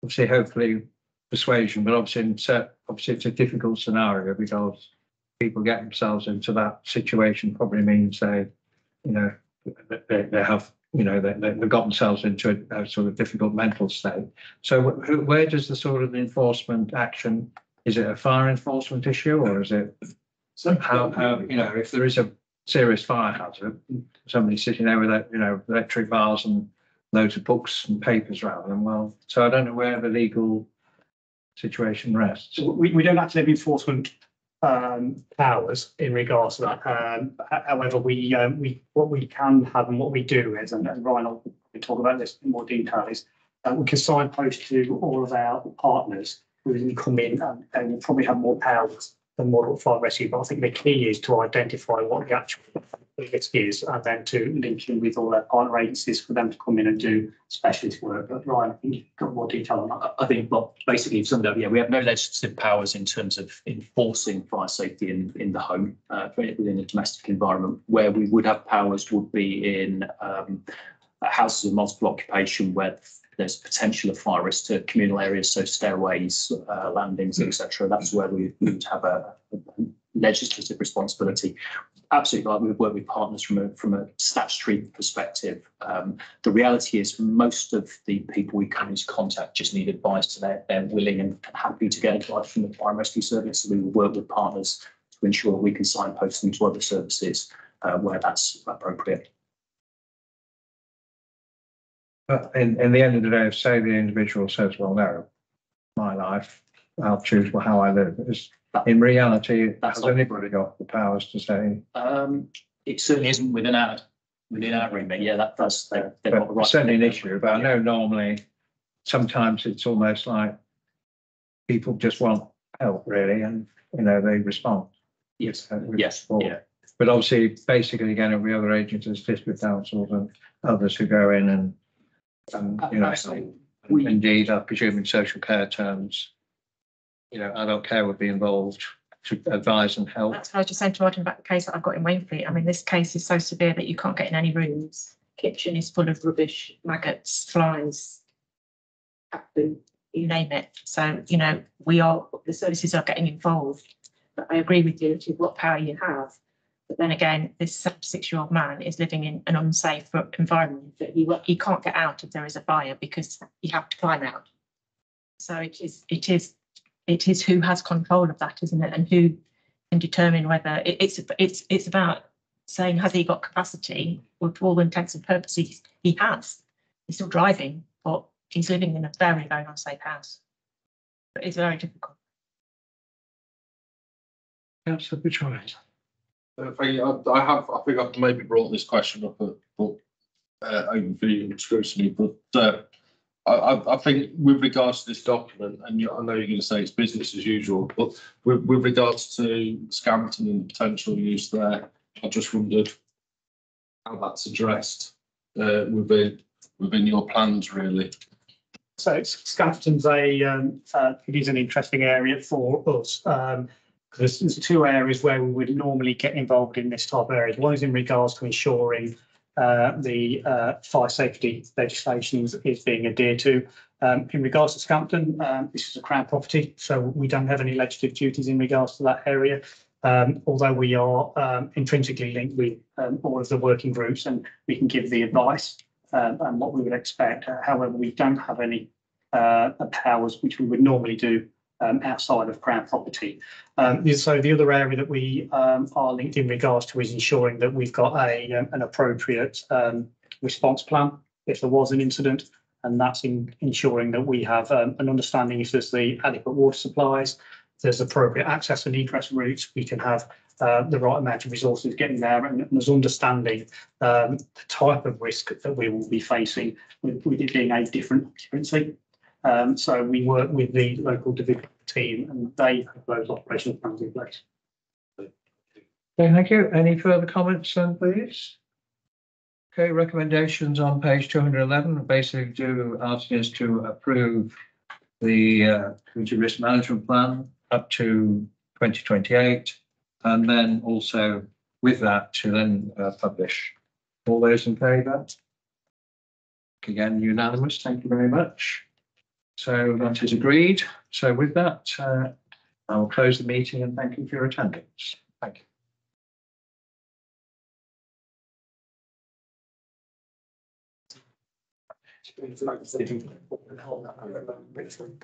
obviously, hopefully persuasion, but obviously, in cer- obviously, it's a difficult scenario because people get themselves into that situation probably means they, you know, they, they have, you know, they, they've got themselves into a, a sort of difficult mental state. So wh- who- where does the sort of enforcement action, is it a fire enforcement issue or is it? So how, how, you know, if there is a serious fire hazard, somebody sitting there with, you know, electric bars and loads of books and papers around them, well, so I don't know where the legal situation rests. We, we don't actually have enforcement um, powers in regards to that. Um, however, we, um, we, what we can have and what we do is, and and Ryan will talk about this in more detail, is uh, we can signpost to all of our partners who can come in and, and probably have more powers than Model Fire Rescue. But I think the key is to identify what the actual risk is and then to link in with all our partner agencies for them to come in and do specialist work. But Ryan, I think you've got more detail on that. I think, well, basically, summed up, yeah, we have no legislative powers in terms of enforcing fire safety in, in the home, uh, within a domestic environment. Where we would have powers would be in, um, houses of multiple occupation where there's potential of fire risk to communal areas, so stairways, uh, landings, etc. That's where we would have a a legislative responsibility. Absolutely, we work with partners from a from a statutory perspective. Um, the reality is most of the people we come into contact just need advice and they're, they're willing and happy to get advice from the fire and rescue service. So we work with partners to ensure we can signpost them to other services uh, where that's appropriate. But in, in the end of the day, if say the individual says, well, no, my life, I'll choose how I live. Is in reality, That's has not- anybody got the powers to say? Um, it certainly isn't within our, within our remit. Yeah, that does, they're, they've got the right. it's certainly an issue, but I know normally, sometimes it's almost like people just want help really, and, you know, they respond. Yes, uh, with yes, support. yeah. But obviously, basically, again, every other agencies, district councils and others who go in and, and, you know, Absolutely. We- indeed, I presume in social care terms, you know, adult care would be involved to advise and help. That's what I was just saying to Martin about the case that I've got in Wainfleet. I mean, this case is so severe that you can't get in any rooms. Kitchen is full of rubbish, maggots, flies, cat you name it. So, you know, we are, the services are getting involved. But I agree with you, with what power you have. But then again, this seventy-six-year-old man is living in an unsafe environment that he, he can't get out if there is a fire because you have to climb out. So it is, it is it is who has control of that, isn't it? And who can determine whether it, it's it's it's about saying has he got capacity? Well, to all intents and purposes, he has. He's still driving, but he's living in a very very unsafe house. But it's very difficult. Bujoy. I think I, I have, I think I've maybe brought this question up at, but, uh, overview scrutiny, but, uh, I, I, think with regards to this document, and you, I know you're going to say it's business as usual, but with, with regards to Scampton and potential use there, I just wondered how that's addressed, uh, within, within your plans, really. So Scampton's a, um, uh, it is an interesting area for us. Um, because there's two areas where we would normally get involved in this type of area. One is in regards to ensuring uh, the uh, fire safety legislation is- is being adhered to. Um, in regards to Scampton, um, this is a Crown property, so we don't have any legislative duties in regards to that area. Um, although we are um, intrinsically linked with um, all of the working groups and we can give the advice um, and what we would expect. Uh, However, we don't have any uh, powers which we would normally do um, outside of Crown property. Um, so the other area that we um, are linked in regards to is ensuring that we've got a um, an appropriate um, response plan if there was an incident, and that's in ensuring that we have um, an understanding if there's the adequate water supplies, there's appropriate access and egress routes, we can have uh, the right amount of resources getting there, and there's understanding um, the type of risk that we will be facing with, with it being a different occupancy. Um, so we work with the local division team and they have those operational plans in place. Okay, thank you. Any further comments then, please? Okay, recommendations on page two hundred eleven, basically do asking us to approve the uh, community risk management plan up to twenty twenty-eight. And then also with that to then uh, publish. All those in favour? Again, unanimous. Thank you very much. So that is agreed. So with that, uh, I will close the meeting and thank you for your attendance. Thank you.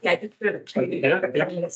Yeah, just-